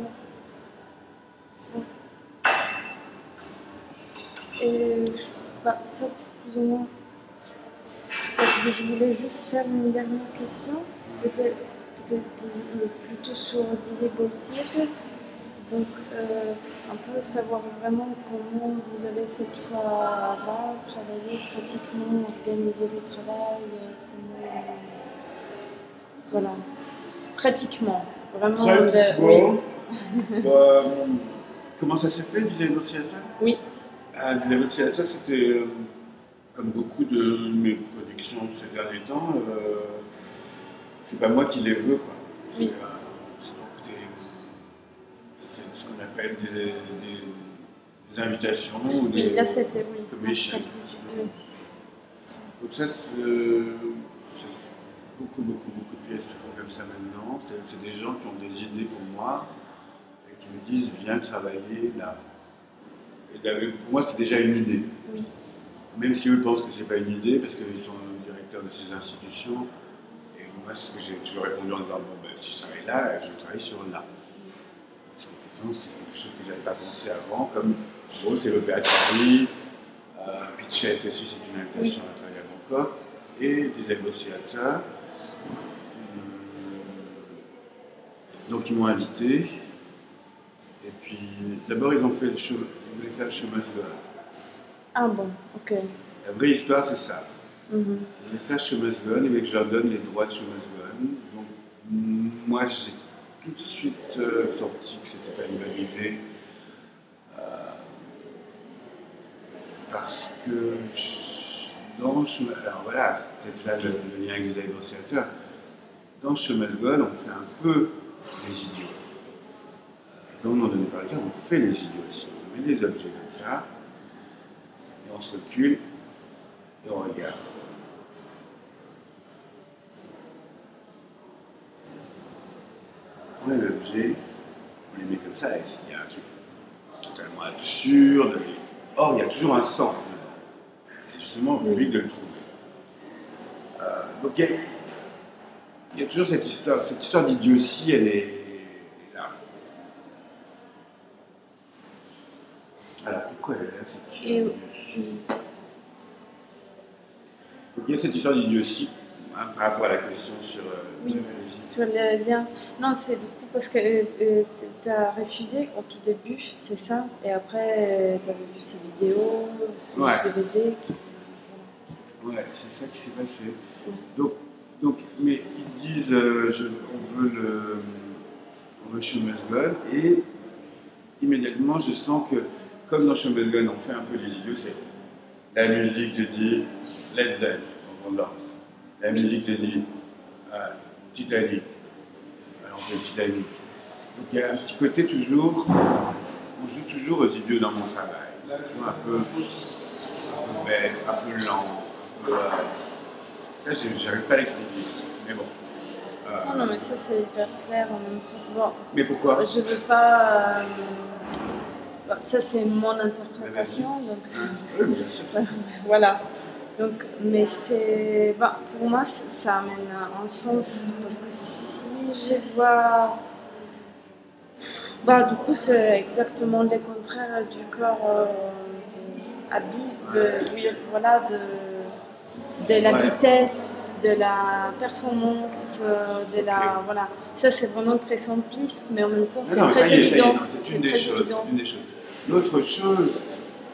Et bah, ça, plus ou moins. Je voulais juste faire une dernière question, peut-être peut euh, plutôt sur Theatre. Donc, euh, un peu savoir vraiment comment vous avez cette fois-là travaillé, pratiquement organisé le travail, euh, comment. Voilà. Pratiquement. Vraiment. de- oui. Euh, (laughs) comment ça s'est fait, Theatre Oui. À Theatre, c'était euh, comme beaucoup de mes productions ces derniers temps, euh, c'est pas moi qui les veux. Quoi. C'est, Oui. euh, c'est ce qu'on appelle des, des- des invitations ou des. Là c'était oui. Donc ça, c'est c'est beaucoup, beaucoup, beaucoup de pièces se font comme ça maintenant. C'est- C'est des gens qui ont des idées pour moi et qui me disent viens travailler là. Pour moi, c'est déjà une idée. Oui. Même si eux pensent que c'est pas une idée parce qu'ils sont directeurs de ces institutions. Et moi, ce que j'ai toujours répondu en disant bon, ben, si je travaille là, je vais travailler sur là. C'est quelque chose que j'avais pas pensé avant, comme gros, c'est le Théâtre Paris, euh, Pitchette aussi, c'est une invitation à travailler à Bangkok, et Disabled Theatre. Hum, Donc ils m'ont invité. Et puis d'abord ils ont fait le voulaient faire on. Ah bon, ok. La vraie histoire c'est ça. Mhm. Ils voulaient faire on, ils voulaient que je leur donne les droits de go on. Donc moi j'ai tout de suite euh, sorti que c'était pas une bonne idée. Euh, parce que je- dans Show- alors voilà, c'est peut-être là le, le lien avec les négociateurs. Dans Go On, fait un peu les idiots. Dans le nom cœur, on fait les idiots aussi. Met des objets comme ça, et on se recule, et on regarde. On prend un objet, on les met comme ça, et il y a un truc totalement absurde. Or, il y a toujours un sens dedans. C'est justement au public de le trouver. Euh, donc, il y a- y a toujours cette histoire, cette histoire d'idiotie, elle est là. Alors pourquoi elle est là cette histoire Et- cette histoire d'idiotie hein, par rapport à la question sur euh, Oui. la Sur le lien. Non, c'est du coup parce que tu as refusé au tout début, c'est ça? Et après, tu avais vu ces vidéos, ces Ouais. DVD qui. Ouais, c'est ça qui s'est passé. Donc, donc, mais ils disent, euh, je- on veut le, on veut et immédiatement je sens que, comme dans Must Go On, fait un peu les idiots, c'est la musique te dit Let's Dance, on danse. La musique te dit ah, Titanic, alors on fait Titanic. Donc il y a un petit côté toujours, on joue toujours aux idiots dans mon travail. Tu vois, un peu, un peu bête, un peu lent, un peu. euh, ça, je n'arrive pas à l'expliquer. Mais bon. Euh, Non, non, mais ça c'est hyper clair en même temps. Bon, mais pourquoi? je veux pas. Euh, bon, ça c'est mon interprétation, donc Oui, sûr. (laughs) Voilà. Donc, mais c'est. bah, pour moi, ça amène un sens. Parce que si je vois. Bah, du coup, c'est exactement le contraire du corps euh, de voilà, de, de la Ouais. vitesse, de la performance, euh, de la. Voilà. Ça, c'est vraiment très simpliste, mais en même temps, c'est très est, évident. c'est une très une des choses. L'autre chose,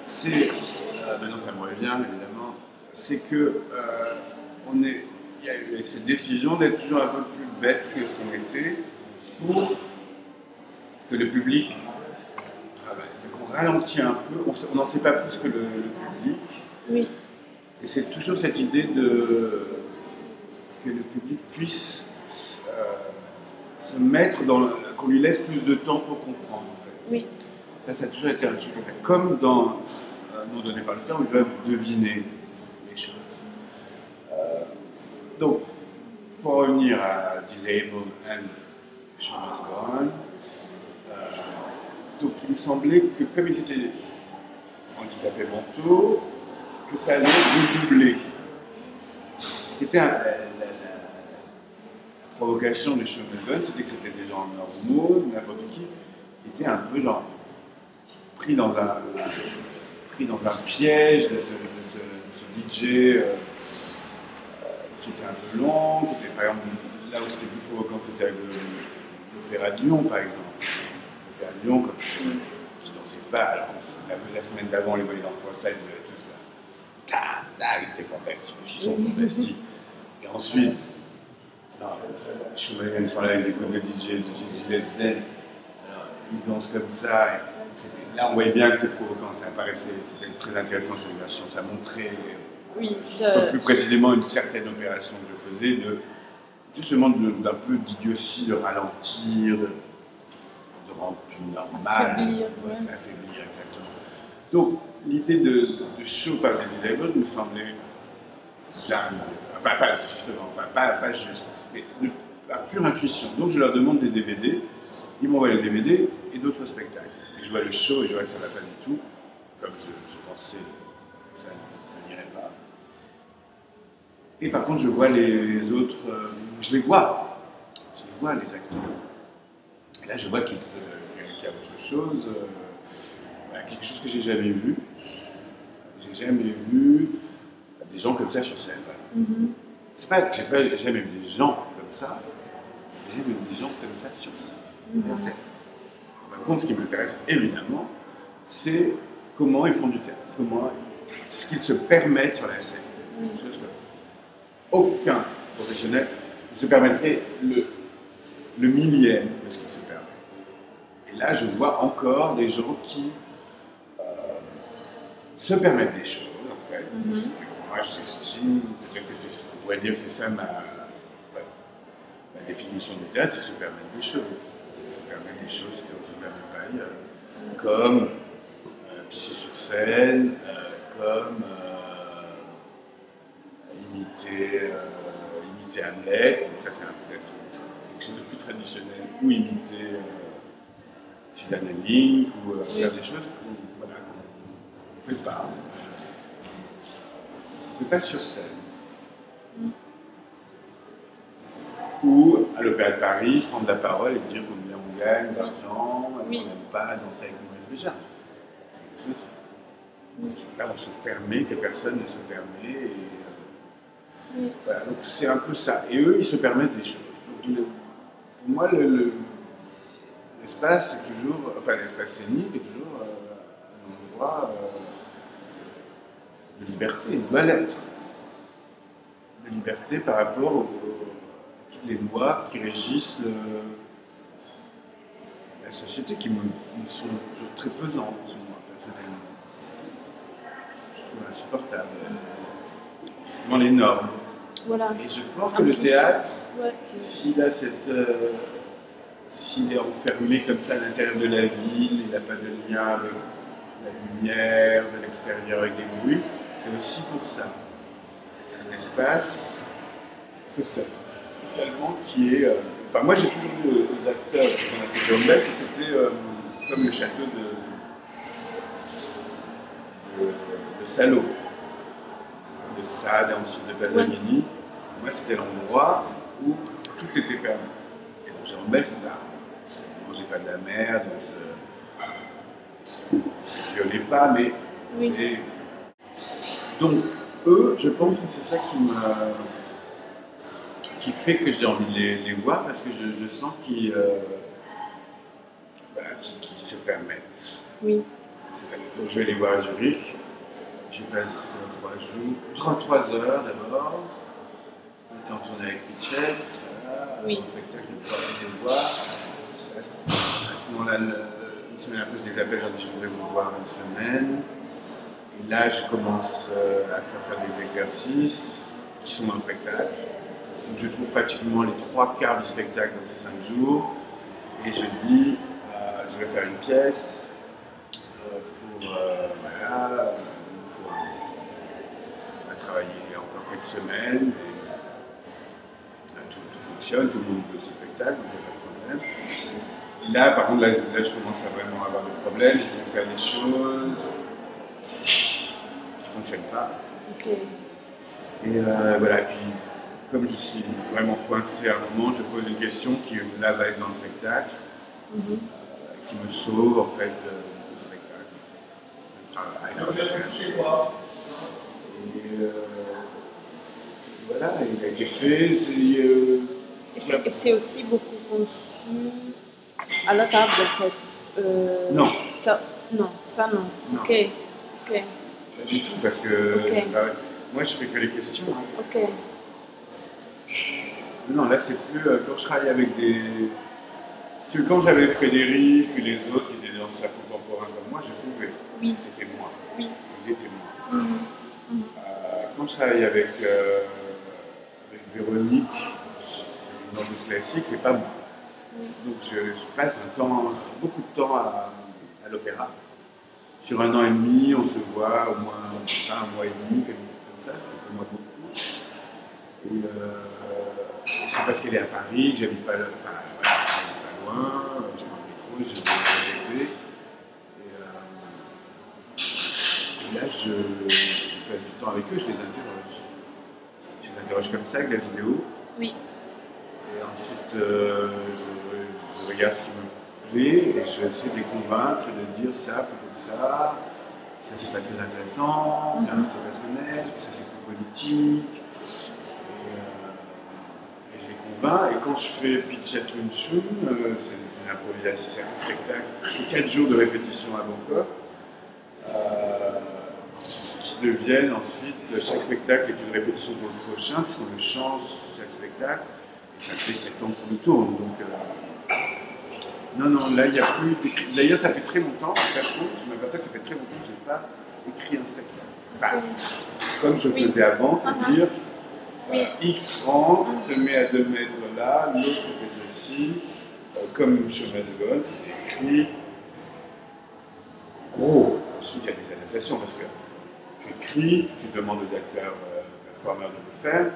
c'est, euh, maintenant ça me revient évidemment, c'est que euh, on est, il y a eu cette décision d'être toujours un peu plus bête que ce qu'on était pour que le public travaille. C'est qu'on ralentit un peu, on n'en sait pas plus que le, le public, Oui, et c'est toujours cette idée de que le public puisse euh, se mettre dans, le- qu'on lui laisse plus de temps pour comprendre en fait. oui. Ça, ça a toujours été un truc. Comme dans euh, Non donné par le temps, ils peuvent deviner les choses. Euh, donc, pour revenir à Disabled and Show Must Go On, euh, donc il me semblait que comme ils étaient handicapés mentaux, que ça allait redoubler. Ce qui était un- la, la- la- provocation Go On, c'était que c'était des gens normaux, n'importe qui, qui étaient un peu genre pris dans un, pris dans un piège de ce, de ce- de ce DJ euh, euh, qui était un peu long, qui était par exemple là où c'était plus provocant, c'était avec l'Opéra de Lyon par exemple. L'Opéra de Lyon, quand, qui dansait pas, alors la, la semaine d'avant, on les voyait dans Sides, ils avaient tous là. Tac, tac, c'était fantastique, parce qu'ils sont fantastiques. Et ensuite, non, je suis ils sont là avec des de DJ, DJ Let's Dance. Alors, ils dansent comme ça. et là, on voyait bien que c'était provoquant. Ça apparaissait, c'était très intéressant cette version. Ça montrait Oui, de- plus précisément une certaine opération que je faisais, de, justement d'un peu d'idiotie, de ralentir, de, de rendre plus normal. Affaiblir, Ouais, ouais. faire affaiblir, exactement. Donc, l'idée de, de show par des disabled me semblait dingue. Enfin, pas justement, enfin, pas, pas juste, mais de, par pure intuition. Donc, je leur demande des DVD. Ils m'envoient les DVD et d'autres spectacles. Je vois le show et je vois que ça ne va pas du tout, comme je, je pensais que ça, ça n'irait pas. Et par contre, je vois les, les autres, euh, je les vois, je les vois les acteurs. Et là, je vois qu'il se- qu'il y a autre chose, euh, voilà, quelque chose que j'ai jamais vu. J'ai jamais vu des gens comme ça sur scène. voilà. Mhm. C'est pas que j'ai jamais vu des gens comme ça, j'ai jamais vu des gens comme ça sur scène. Mhm. Fait, Par contre, ce qui m'intéresse évidemment, c'est comment ils font du théâtre, comment ce qu'ils se permettent sur la scène. Une chose que aucun professionnel ne se permettrait le, le millième de ce qu'ils se permettent. Et là, je vois encore des gens qui euh, se permettent des choses, en fait. Que moi, j'estime, peut-être que c'est, on pourrait dire que c'est ça ma, enfin, ma définition du théâtre, c'est se permettre des choses. Se permettre des choses Comme pisser sur scène, comme euh, imiter, euh, imiter Hamlet, donc ça c'est quelque chose de plus traditionnel, ou imiter euh, Susanne Link, ou Oui. faire des choses qu'on voilà, ne fait pas. On ne fait pas sur scène. Ou à l'Opéra de Paris, prendre la parole et dire combien on gagne d'argent, et Oui. qu'on n'aime pas danser avec Maurice Béjart. Oui. Là, on se permet que personne ne se permet. Et, euh, Oui. voilà, donc c'est un peu ça. Et eux, ils se permettent des choses. Donc, le- pour moi, le- le- l'espace c'est toujours, enfin l'espace scénique est toujours euh, un endroit euh, de liberté. Il doit l'être. De liberté par rapport au- toutes les lois qui régissent le- la société, qui me, me sont toujours très pesantes, moi, personnellement. Je trouve insupportable. Justement, les normes. Voilà. Et je pense que le théâtre, Ouais, s'il a cette. euh, s'il est enfermé comme ça à l'intérieur de la ville, il n'a pas de lien avec la lumière, de l'extérieur, avec les bruits, c'est aussi pour ça. C'est un espace social, qui est. euh, Enfin, moi j'ai toujours vu les acteurs qu'on a fait Jérôme Bell, que c'était euh, comme le château de. de, de Salo, de Sade et ensuite de Pasolini. Moi, c'était l'endroit où tout était permis. Et donc, Jérôme Bell, c'est ça. Ne mangez pas de la merde, on se, se violez pas, mais. Oui. et- donc, eux, je pense que c'est ça qui m'a. Qui fait que j'ai envie de les, les voir parce que je, je sens qu'ils. euh, voilà, qu'ils- se permettent. Oui. Donc je vais les voir à Zurich. J'y passe trois jours, 33 heures d'abord. On était en tournée avec Pitchett, voilà. Oui. En spectacle, je. Je les vois. À ce, moment-là, une semaine après, je les appelle, je leur dis je voudrais vous voir une semaine. Et là, je commence euh, à faire, faire des exercices qui sont dans le spectacle. Donc je trouve pratiquement les trois quarts du spectacle dans ces cinq jours. Et je dis, euh, je vais faire une pièce euh, pour, euh, voilà, il faut on va travailler encore quelques semaines. Et, là, tout, tout fonctionne, tout le monde veut ce spectacle, donc il n'y a pas de problème. Et là, par contre, là, là, je commence à vraiment avoir des problèmes, j'essaie de faire des choses qui ne fonctionnent pas. Ok. Et voilà, puis comme je suis vraiment coincé à un moment, je pose une question qui là va être dans le spectacle, Mhm. qui me sauve en fait de, du spectacle, du travail, de recherche. Et euh, voilà, il a été fait. c'est, euh, Et c'est- aussi beaucoup conçu à la table, en fait. Euh, Non. Ça, non, ça non. Non. Ok. Ok. pas du tout, parce que bah, moi je fais que les questions. hein. Ok. Non, là c'est plus euh, quand je travaille avec des. Parce que quand j'avais Frédéric et les autres qui étaient danseurs contemporains comme moi, je pouvais. Oui. C'était moi. Oui. Ils étaient moi. Mhm. Mhm. Euh, quand je travaille avec, euh, avec Véronique, c'est une danseuse classique, c'est pas moi. Oui. Donc je, je passe un temps, beaucoup de temps à, à l'opéra. Sur un an et demi, on se voit au moins un mois et demi, comme, ça, c'est pour moi beaucoup. Et euh, c'est parce qu'elle est à Paris, que j'habite pas, enfin, pas loin, euh, je prends le métro, des été. Et, euh, et là, je, je passe du temps avec eux, je les interroge. Je les interroge comme ça avec la vidéo. Oui. Et ensuite, euh, je, je regarde ce qui me plaît et je vais essayer de les convaincre de dire ça plutôt que ça. Ça, c'est pas très intéressant, c'est un peu personnel, ça, c'est plus politique. Et, quand je fais Pitch at Lunchun, euh, c'est une improvisation, c'est un spectacle. C'est quatre jours de répétition à Bangkok. euh, qui deviennent ensuite, chaque spectacle est une répétition pour le prochain, puisqu'on le change chaque spectacle. Et ça fait 7 ans qu'on le tourne. Donc, euh, non, non, là, il n'y a plus. D'ailleurs, ça fait très longtemps, je m'aperçois que ça fait très longtemps que je n'ai pas écrit un spectacle. Comme je faisais avant, c'est-à-dire Euh, X rentre, se met à 2 mètres là, l'autre fait ceci. Euh, comme Chemin de Gaulle, c'était écrit gros. Ensuite, il y a des adaptations parce que tu écris, tu demandes aux acteurs euh, performeurs de le faire,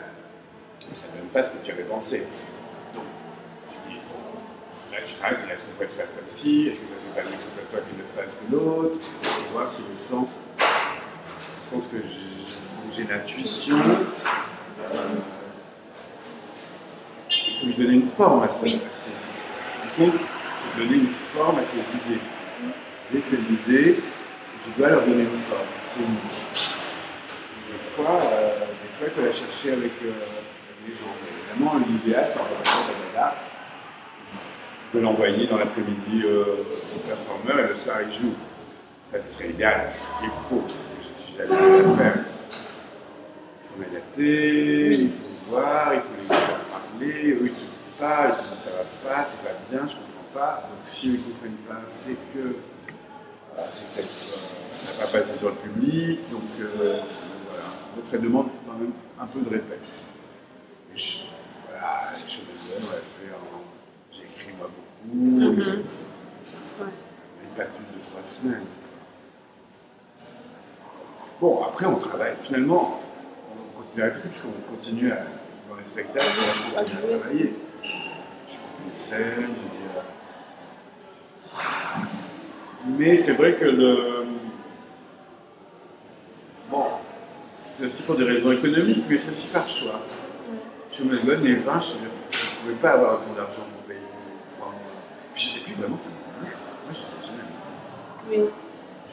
et ça ne donne pas ce que tu avais pensé. Donc, tu dis, là tu travailles, est-ce qu'on pourrait le faire comme ci, est-ce que ça serait pas mieux que ce soit toi qui le fasse que l'autre, pour voir si le sens, le sens que j'ai l'intuition, euh, faut lui donner une forme à, ses, Oui. à ses idées. Du coup, c'est donner une forme à ses idées. J'ai ces idées, je dois leur donner une forme. C'est unique. Des fois, euh, des fois, il faut la chercher avec euh, les gens. Évidemment, l'idéal, c'est de l'envoyer dans l'après-midi euh, au performeur et le soir, il joue. Enfin, ce serait idéal, ce qui est faux, parce que je suis jamais à faire. Il faut m'adapter, Oui. il faut voir, il faut les faire parler, eux ils te parlent, ils te disent ça va pas, c'est pas bien, je comprends pas. Donc s'ils ne comprennent pas, c'est que euh, c'est euh, ça n'a pas passé sur le public, donc euh, voilà. Donc ça demande quand même un peu de répète. Et je- voilà, les choses de Noël, on l'a fait en. J'ai écrit moi beaucoup, Mhm. et, Ouais. et pas plus de trois semaines. Bon, après on travaille. Finalement, on continue à répéter parce qu'on continue à, dans les spectacles, À continue jouer. à travailler. Je coupe une scène, je dis. euh, Mais c'est vrai que le. Bon, c'est aussi pour des raisons économiques, mais c'est aussi par choix. Sur Melbourne, les vins, je ne pouvais pas avoir autant d'argent pour payer trois mois. Et puis vraiment, ça m'ennuie. Moi, je suis jamais. Oui.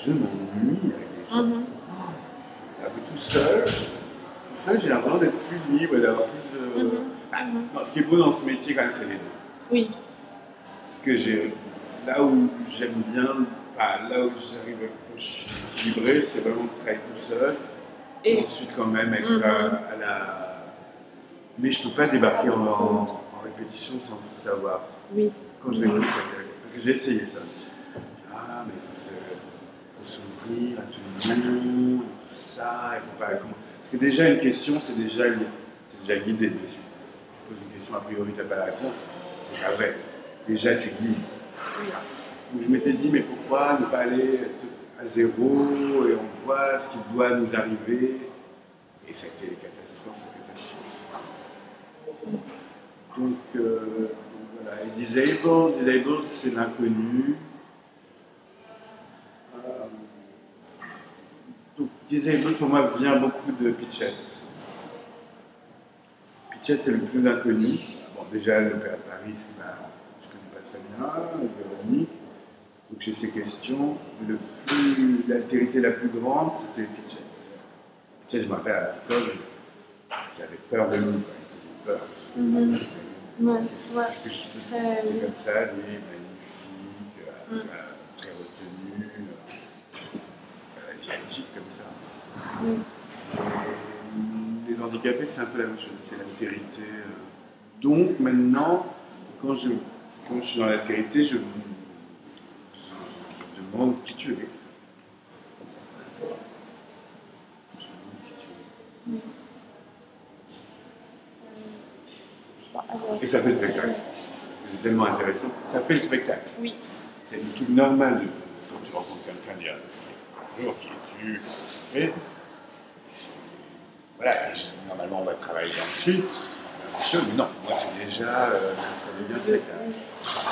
Je m'ennuie avec les gens. Mhm. Un peu tout seul. J'ai l'impression d'être plus libre d'avoir plus. de-. Ah, non, ce qui est beau dans ce métier, quand même, c'est les deux. Oui. Ce que j'ai. Là où j'aime bien, enfin, là où j'arrive à suis équilibré, c'est vraiment de travailler tout seul. Et ensuite, quand même, être Mhm. à, à la. Mais je ne peux pas débarquer en, en- en répétition sans savoir. oui. Quand je l'écoute, ça fait- parce que j'ai essayé ça aussi. Ah, mais il faut s'ouvrir à tout le monde, et tout ça, il faut pas. comment- Parce que déjà, une question, c'est déjà, déjà guidé dessus. Tu poses une question, a priori, tu n'as pas la réponse, c'est pas vrai. Déjà, tu guides. Donc je m'étais dit, mais pourquoi ne pas aller à zéro et on voit ce qui doit nous arriver? Et ça a été les catastrophes, les catastrophes. Donc, euh, voilà. Et Disabled, Disabled c'est l'inconnu. Euh, Disabled pour moi vient beaucoup de Pitchett. Pitchett c'est le plus inconnu. Bon, déjà, l'Opéra de Paris, je connais pas très bien, Véronique. Donc j'ai ces questions. Mais le plus, l'altérité la plus grande, c'était Pitchett. Pitchett, je me rappelle à l'école, j'avais peur de lui. faisait peur. Mhm. Ouais, ouais. oui. comme ça, lui, magnifique, euh, Mm très retenu, euh, comme ça. Oui. Et les handicapés, c'est un peu la même chose, c'est l'altérité. euh. Donc maintenant, quand je, quand je suis dans l'altérité, je, je, demande qui tu es. Je demande qui tu es. Bon, alors, Et ça fait le spectacle. C'est tellement intéressant. Ça fait le spectacle. Oui. C'est le truc normal de quand tu rencontres quelqu'un, bonjour, qui es-tu Et Voilà, et je- normalement on va travailler ensuite. Mais non, moi c'est déjà. Euh. Je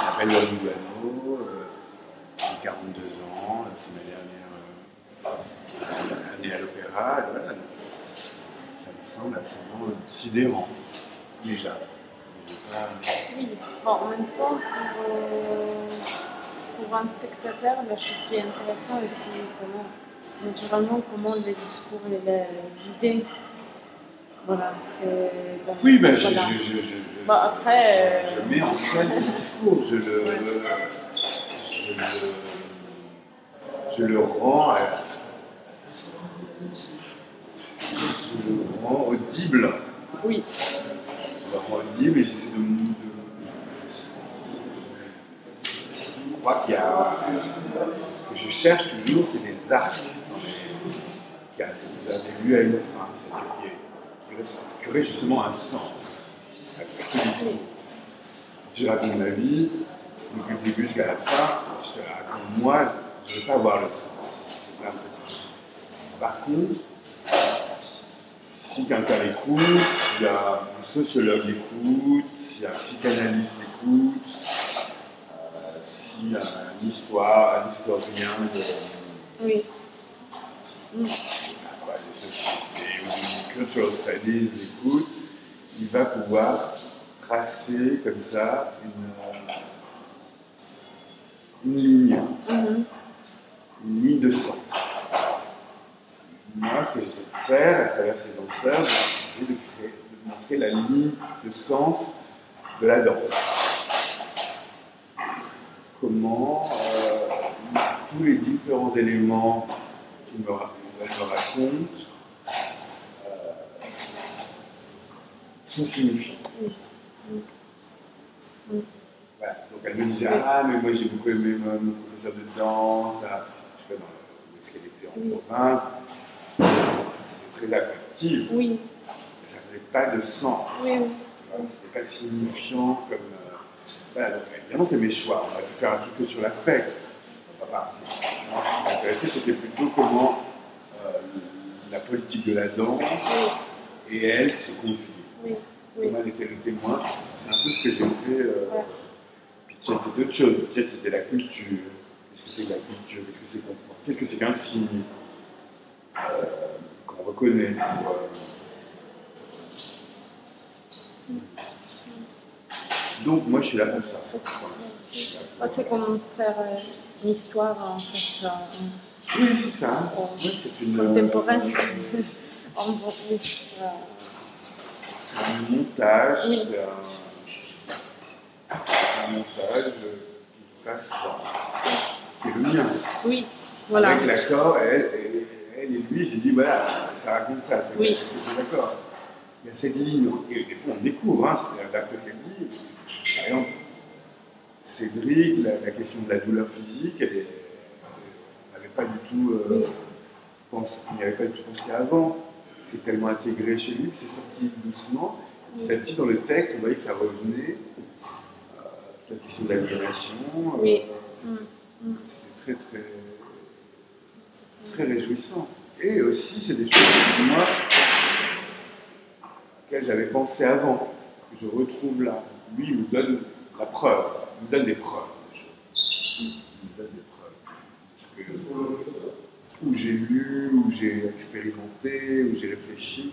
m'appelle Laurent Lugano, euh, j'ai 42 ans, euh, c'est ma dernière euh, année à l'opéra, voilà. Ça me semble absolument sidérant, déjà. Oui, bon, en même temps, pour, euh, pour un spectateur, la chose qui est intéressante aussi, comment, naturellement, comment le discours il est guidé. Voilà, c'est. dans- Oui, ben, je, voilà. je, je, je- je- après, euh, mets en scène ce discours, je le, Ouais. je le, je le rends, à- je le rends audible. Oui, Je le rends audible et j'essaie de, de- je, je- je crois qu'il y a, que je cherche toujours, c'est des arcs. Qui a un début à une fin, c'est-à-dire qui, aurait justement un sens. à discours. Je raconte ma vie, depuis le début jusqu'à la fin, je moi, je ne veux pas avoir le sens. Par contre, si quelqu'un écoute, si un sociologue écoute, si un psychanalyste écoute, si un histoire, un historien de, oui. Mm. bah, du cultural studies écoute, il va pouvoir tracer comme ça une, une ligne, Mhm. une ligne de sens. Moi, ce que j'essaie de faire à travers ces danseurs, c'est de, créer, de montrer la ligne de sens de la danse. Comment euh, tous les différents éléments qui me, ra- qu'elle me raconte euh, sont signifiants. Voilà. Donc elle me disait Ah, mais moi j'ai beaucoup aimé mon, professeur de danse, à, je sais pas, dans, est-ce qu'elle était en province. C'était très affectif, Oui, mais ça n'avait pas de sens. oui, C'était pas signifiant comme. Voilà, donc évidemment, c'est mes choix. On aurait pu faire un truc sur l'affect. Enfin, moi, ce qui m'intéressait, c'était plutôt comment euh, la politique de la danse et elle se conjuguent. Oui, oui. Comment elle était le témoin. C'est un peu ce que j'ai fait. euh, Ouais. Puis autre chose. Tchèque, c'était la culture. Qu'est-ce que c'est que la culture? Qu'est-ce que c'est qu'on Qu'est-ce que c'est qu'un signe euh, qu'on reconnaît? Pour, euh, Donc, moi, je suis là pour ça. Ah, c'est comme faire euh, une histoire en fait, euh, Oui, c'est ça. en Ouais, c'est une, contemporaine. euh, (laughs) en oui, euh, c'est un montage. Oui. C'est un, un montage qui fasse sens. Qui est le mien. oui, voilà. Avec l'accord, elle, et- elle et lui, j'ai dit, voilà, ça raconte ça. Oui. d'accord. Il y a cette ligne, et des fois on découvre, hein, c'est d'après ce qu'elle dit. Par exemple, Cédric, la, la question de la douleur physique, elle n'avait pas du tout euh, pensé, il n'y avait pas du tout pensé avant. C'est tellement intégré chez lui que c'est sorti doucement. Petit à petit, dans le texte, on voyait que ça revenait. Euh, la question de l'aliénation. euh, Oui. c'était- Mm, mm. C'était très, très, très réjouissant. Et aussi, c'est des choses que moi, auxquelles j'avais pensé avant, que je retrouve là. Lui, me donne la preuve, il me donne des preuves. Il me donne des preuves. Que- où j'ai lu, où j'ai expérimenté, où j'ai réfléchi.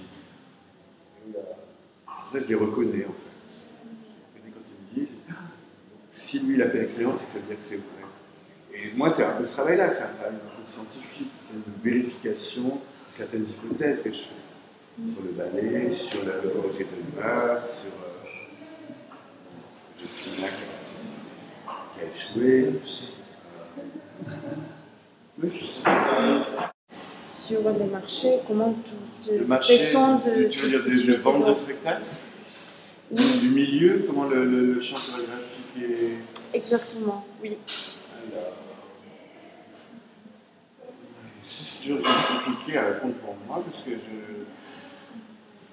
Euh, ça, je les reconnais en fait. Et quand ils me disent, Ah, si lui il a fait l'expérience, c'est que ça veut dire que c'est vrai. Et moi, c'est un peu ce travail-là, c'est un travail scientifique, c'est une vérification de certaines hypothèses que je fais sur le ballet, sur le le projet de mœurs, sur euh, le de cinéma qui a, échoué. Euh, oui, c'est ça. Sur le marché, comment tu te Le marché, de tu veux dire de, de vente de spectacle Oui, Du milieu, comment le, le, le champ chorégraphique est. exactement, oui. Alors, c'est toujours compliqué à répondre pour moi parce que je,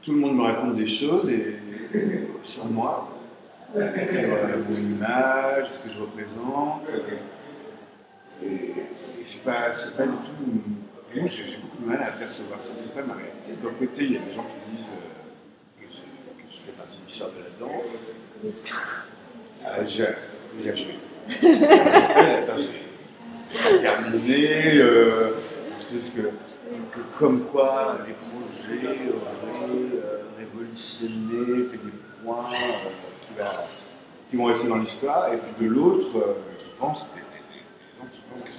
tout le monde me raconte des choses et, sur moi, euh, mon image, ce que je représente. Et, et c'est pas, du tout. et moi, j'ai beaucoup de mal à percevoir ça. C'est pas ma réalité. D'un côté, il y a des gens qui disent euh, que, je, que je fais partie du cercle de la danse. Ah, j'ai déjà joué. Attends, j'ai terminé. C'est ce que, que comme quoi les projets auraient euh, révolutionné, fait des points euh, qui, va- qui vont rester dans l'histoire, et puis de l'autre euh, qui pensent que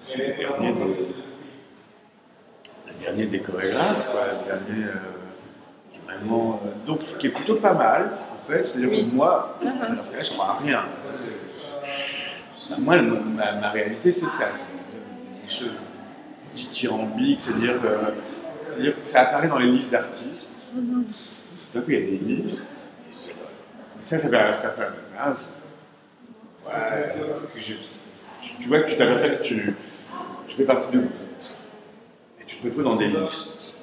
suis le dernier des, le dernier des chorégraphes, quoi, le dernier. vraiment, euh, donc, ce qui est plutôt pas mal, en fait, c'est-à-dire Oui. que moi, dans ce cas-là, je crois à rien. Moi, ma, ma réalité, c'est ça. C'est des choses dithyrambiques, c'est-à-dire que, c'est-à-dire que ça apparaît dans les listes d'artistes. D'un coup, il y a des listes. Et ça, ça fait. Ça fait ah, ouais, que je- tu, tu vois que tu t'aperçois que tu, tu fais partie de groupes. Et tu te retrouves dans des listes.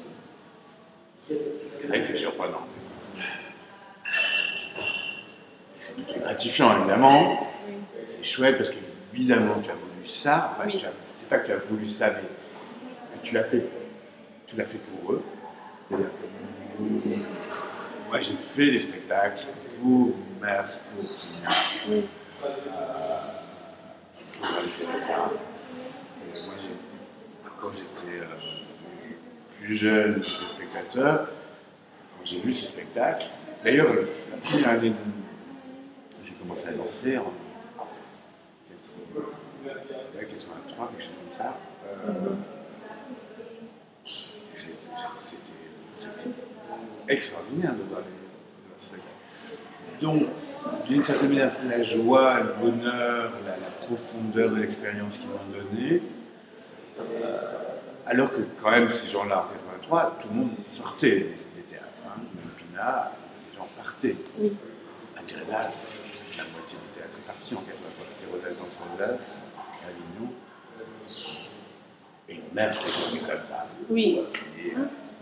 C'est vrai que c'est surprenant. C'est plutôt gratifiant, évidemment. C'est chouette parce qu'évidemment, tu as voulu ça. Enfin, Oui. c'est pas que tu as voulu ça, mais tu l'as fait, tu l'as fait pour eux. Moi, j'ai fait des spectacles pour Mers, pour Tina, pour. Et Moi, quand j'étais euh, plus jeune, j'étais spectateur. Quand j'ai vu ces spectacles, D'ailleurs, la première j'ai commencé à danser en 83, quelque chose comme ça. Euh, C'était extraordinaire de voir les. Donc, d'une certaine manière, c'est la joie, le bonheur, la, la profondeur de l'expérience qu'ils m'ont donnée. Euh, alors que, quand même, ces gens-là, en 83, tout le monde sortait des, des théâtres. Hein. Même Pina, les gens partaient. Oui. À Teresa, la moitié du théâtre est parti en 83. C'était Rosas d'Antrolas, à Avignon. Et une mère, c'était comme ça. Oui. Et,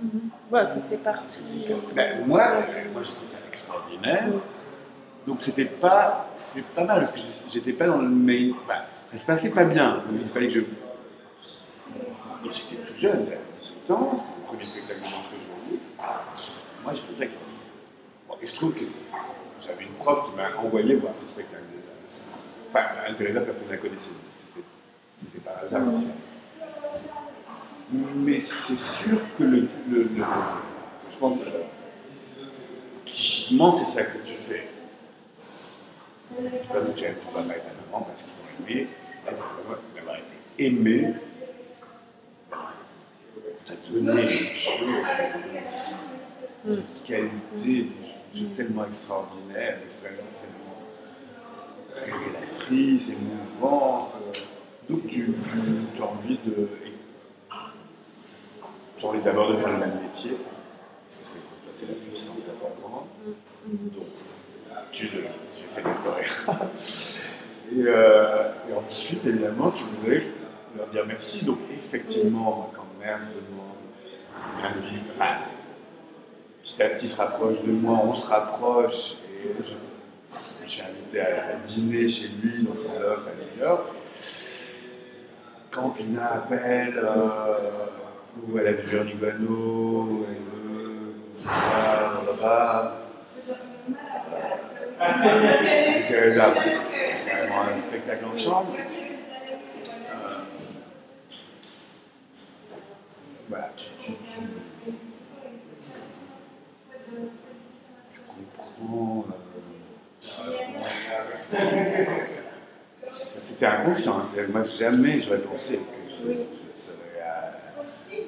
Mhm. Ouais, ça fait partie. ben, moi, euh, moi, je trouve ça extraordinaire. Donc c'était pas, c'était pas mal parce que j'étais pas dans le main. Enfin, ça se passait pas bien. Il fallait que je. J'étais tout jeune, j'avais 18 ans, c'était le premier spectacle de danse que je voyais. Moi, j'ai trouvé ça extraordinaire. Bon, je trouve que j'avais une prof qui m'a envoyé voir ce spectacle déjà. Enfin, intéressant, personne ne la connaissait. C'était- par hasard aussi. Mais c'est sûr que le, le- je pense que psychiquement, c'est ça que tu fais. Comme tu vas maman parce qu'ils t'ont aimé, être d'avoir été aimé, t'a donné une qualité, tellement extraordinaire, une expérience tellement révélatrice, émouvante. Donc tu as envie de. Tu as envie d'abord de faire le même métier, parce que c'est la puissance d'abord grande. Mhm. Donc, tu, le- tu fais le chorégraphe. (laughs) Et, euh, et ensuite, évidemment, tu voudrais leur dire merci. Donc, effectivement, quand Mers demande un vie, enfin, petit à petit se rapproche de moi, on se rapproche. Et je, je suis invité à, à dîner chez lui dans son loft à New York. Quand Pina appelle, euh, où elle a vu Bano, elle veut, vraiment un spectacle ensemble. Euh, voilà, tu, tu, tu, tu comprends. euh, (laughs) C'était inconscient. hein. C'est- Moi, jamais j'aurais pensé que je, je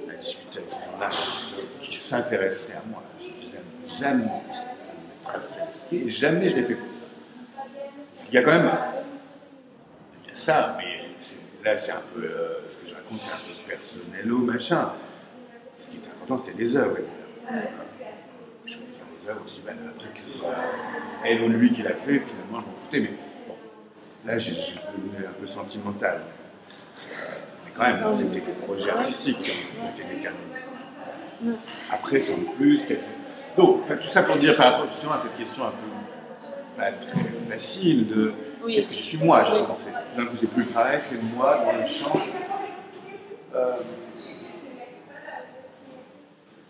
à, discuter avec ces gens-là qui s'intéresseraient à moi. Jamais, jamais ça l'esprit et jamais je l'ai fait pour ça. Parce qu'il y a quand même. Il y a ça, mais là, c'est un peu. euh, ce que je raconte, c'est un peu personnel ou machin. Ce qui était important, c'était les œuvres. Je voulais faire des œuvres aussi. Ben, après, que ce soit elle ou lui qui l'a fait, finalement, je m'en foutais. Mais bon, là, j'ai devenu un peu sentimental. Euh, C'était des projets artistiques qui déterminés. Après, sans plus, qu'elle fait. Donc, enfin, tout ça pour dire par rapport justement à cette question un peu pas très facile de Oui. qu'est-ce que je suis moi justement. C'est- D'un coup, c'est plus le travail, c'est moi dans le champ. Euh,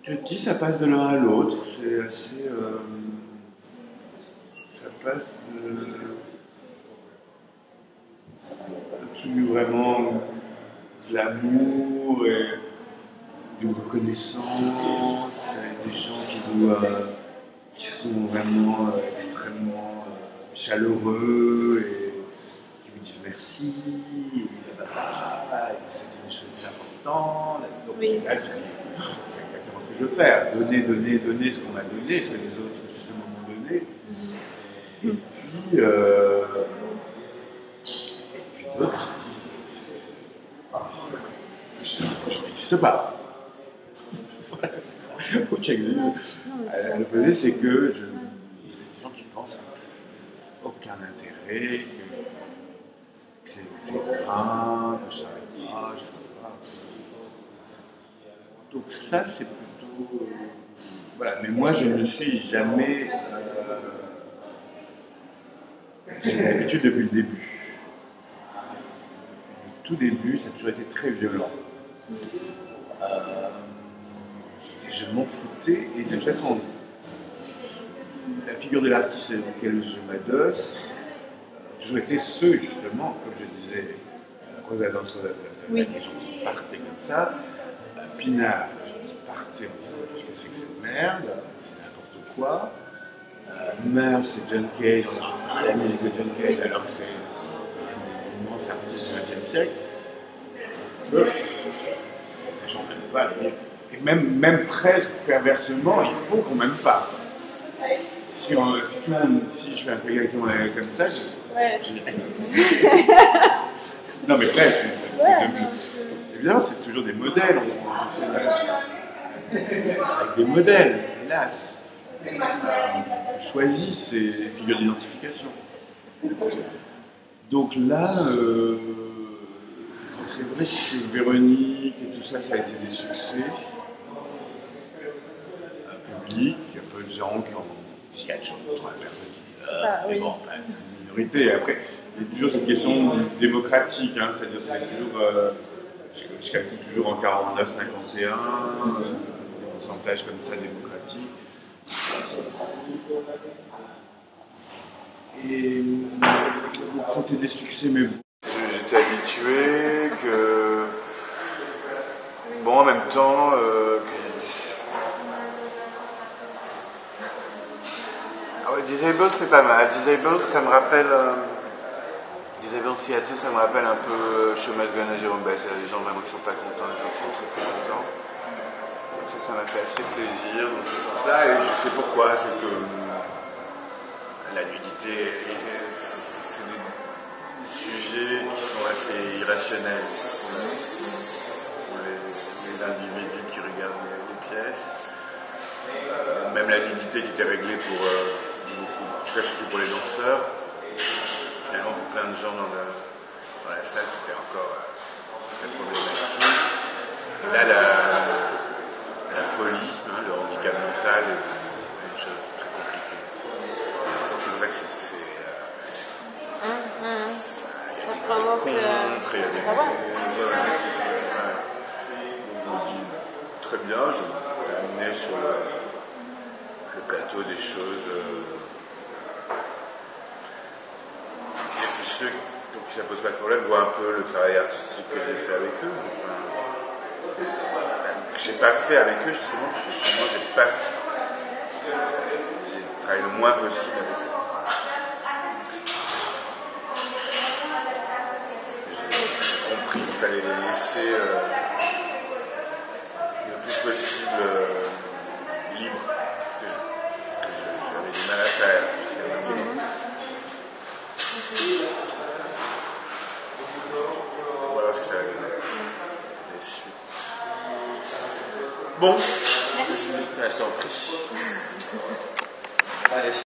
je te dis, ça passe de l'un à l'autre. C'est assez. euh, ça passe de. un truc vraiment de l'amour et d'une reconnaissance, des gens qui, vous, euh, qui sont vraiment euh, extrêmement euh, chaleureux et qui vous disent merci, et, blablabla, et que c'était des choses importantes. Donc Oui. là, tu dis, c'est exactement ce que je veux faire, donner, donner, donner ce qu'on m'a donné, ce que les autres justement m'ont donné. Et puis, et puis d'autres qui disent, c'est- c'est- je, je n'existe pas. Ça. Mais c'est À l'opposé, c'est que je, c'est des gens qui pensent aucun intérêt, que, que c'est vain, que je n'arrive pas, je ne pas. Donc ça, c'est plutôt... euh, Voilà, mais moi, je ne suis jamais... euh, J'ai l'habitude depuis le début. Le tout début, ça a toujours été très violent. Euh, et je m'en foutais, et de toute façon, la figure de l'artiste auquel je m'adosse a toujours été ceux, justement, comme je disais, euh, Rosa Zanz, Rosa Oui. les gens qui partaient comme ça, euh, Pina, les gens qui partaient en disant qu'est-ce que c'est que cette merde, c'est n'importe quoi. euh, meurt, c'est John Cage, on a la musique de John Cage alors que c'est un immense artiste du XXe siècle. Euh. Et même, même presque perversement, il faut qu'on m'aime pas. Si, on- si, tout le monde, si je fais un spectacle et tout le monde est comme ça, je- Ouais, (laughs) non mais presque. ouais, Évidemment, c'est toujours des modèles. On, on fonctionne avec des modèles, hélas. Euh, on choisit ces figures d'identification. Donc là, euh, c'est vrai que Véronique et tout ça, ça a été des succès. Un public, il y a peu de gens qui ont. S'il y a toujours trois personnes qui disent Ah, Ah, mais oui. bon, enfin, c'est une minorité. Et après, il y a toujours cette question démocratique, hein, c'est-à-dire c'est toujours. euh, je, je calcule toujours en 49, 51, euh, des pourcentages comme ça démocratiques. Et donc c'était des succès, mais habitué, que. Bon, en même temps, euh, Ah Disabled, c'est pas mal. Disabled, ça me rappelle. euh, Disabled Seattle, ça me rappelle un peu euh, Must Go On et Jérôme Les gens vraiment qui sont pas contents, les gens sont très contents. Ça, m'a fait assez plaisir dans ce sens-là. Et je sais pourquoi. C'est que euh, la nudité, et- sujets qui sont assez irrationnels pour, le- pour les, individus qui regardent les, pièces. Même la nudité qui était réglée pour euh, beaucoup, surtout pour les danseurs, finalement pour plein de gens dans, la salle c'était encore euh, très problématique. Et là la, folie, hein, le handicap mental est provoque, contre, euh, des- ça va. Très bien, je vais amener sur le, le plateau des choses. euh, et puis ceux pour qui ça pose pas de problème voient un peu le travail artistique que j'ai fait avec eux. Que j'ai pas fait avec eux justement, parce que justement j'ai pas j'ai travaillé le moins possible avec eux. J'ai compris qu'il fallait les laisser euh, le plus possible euh, libres, j'avais du mal à faire. Voilà ce que ça. Bon, Merci. je t'en prie. Allez.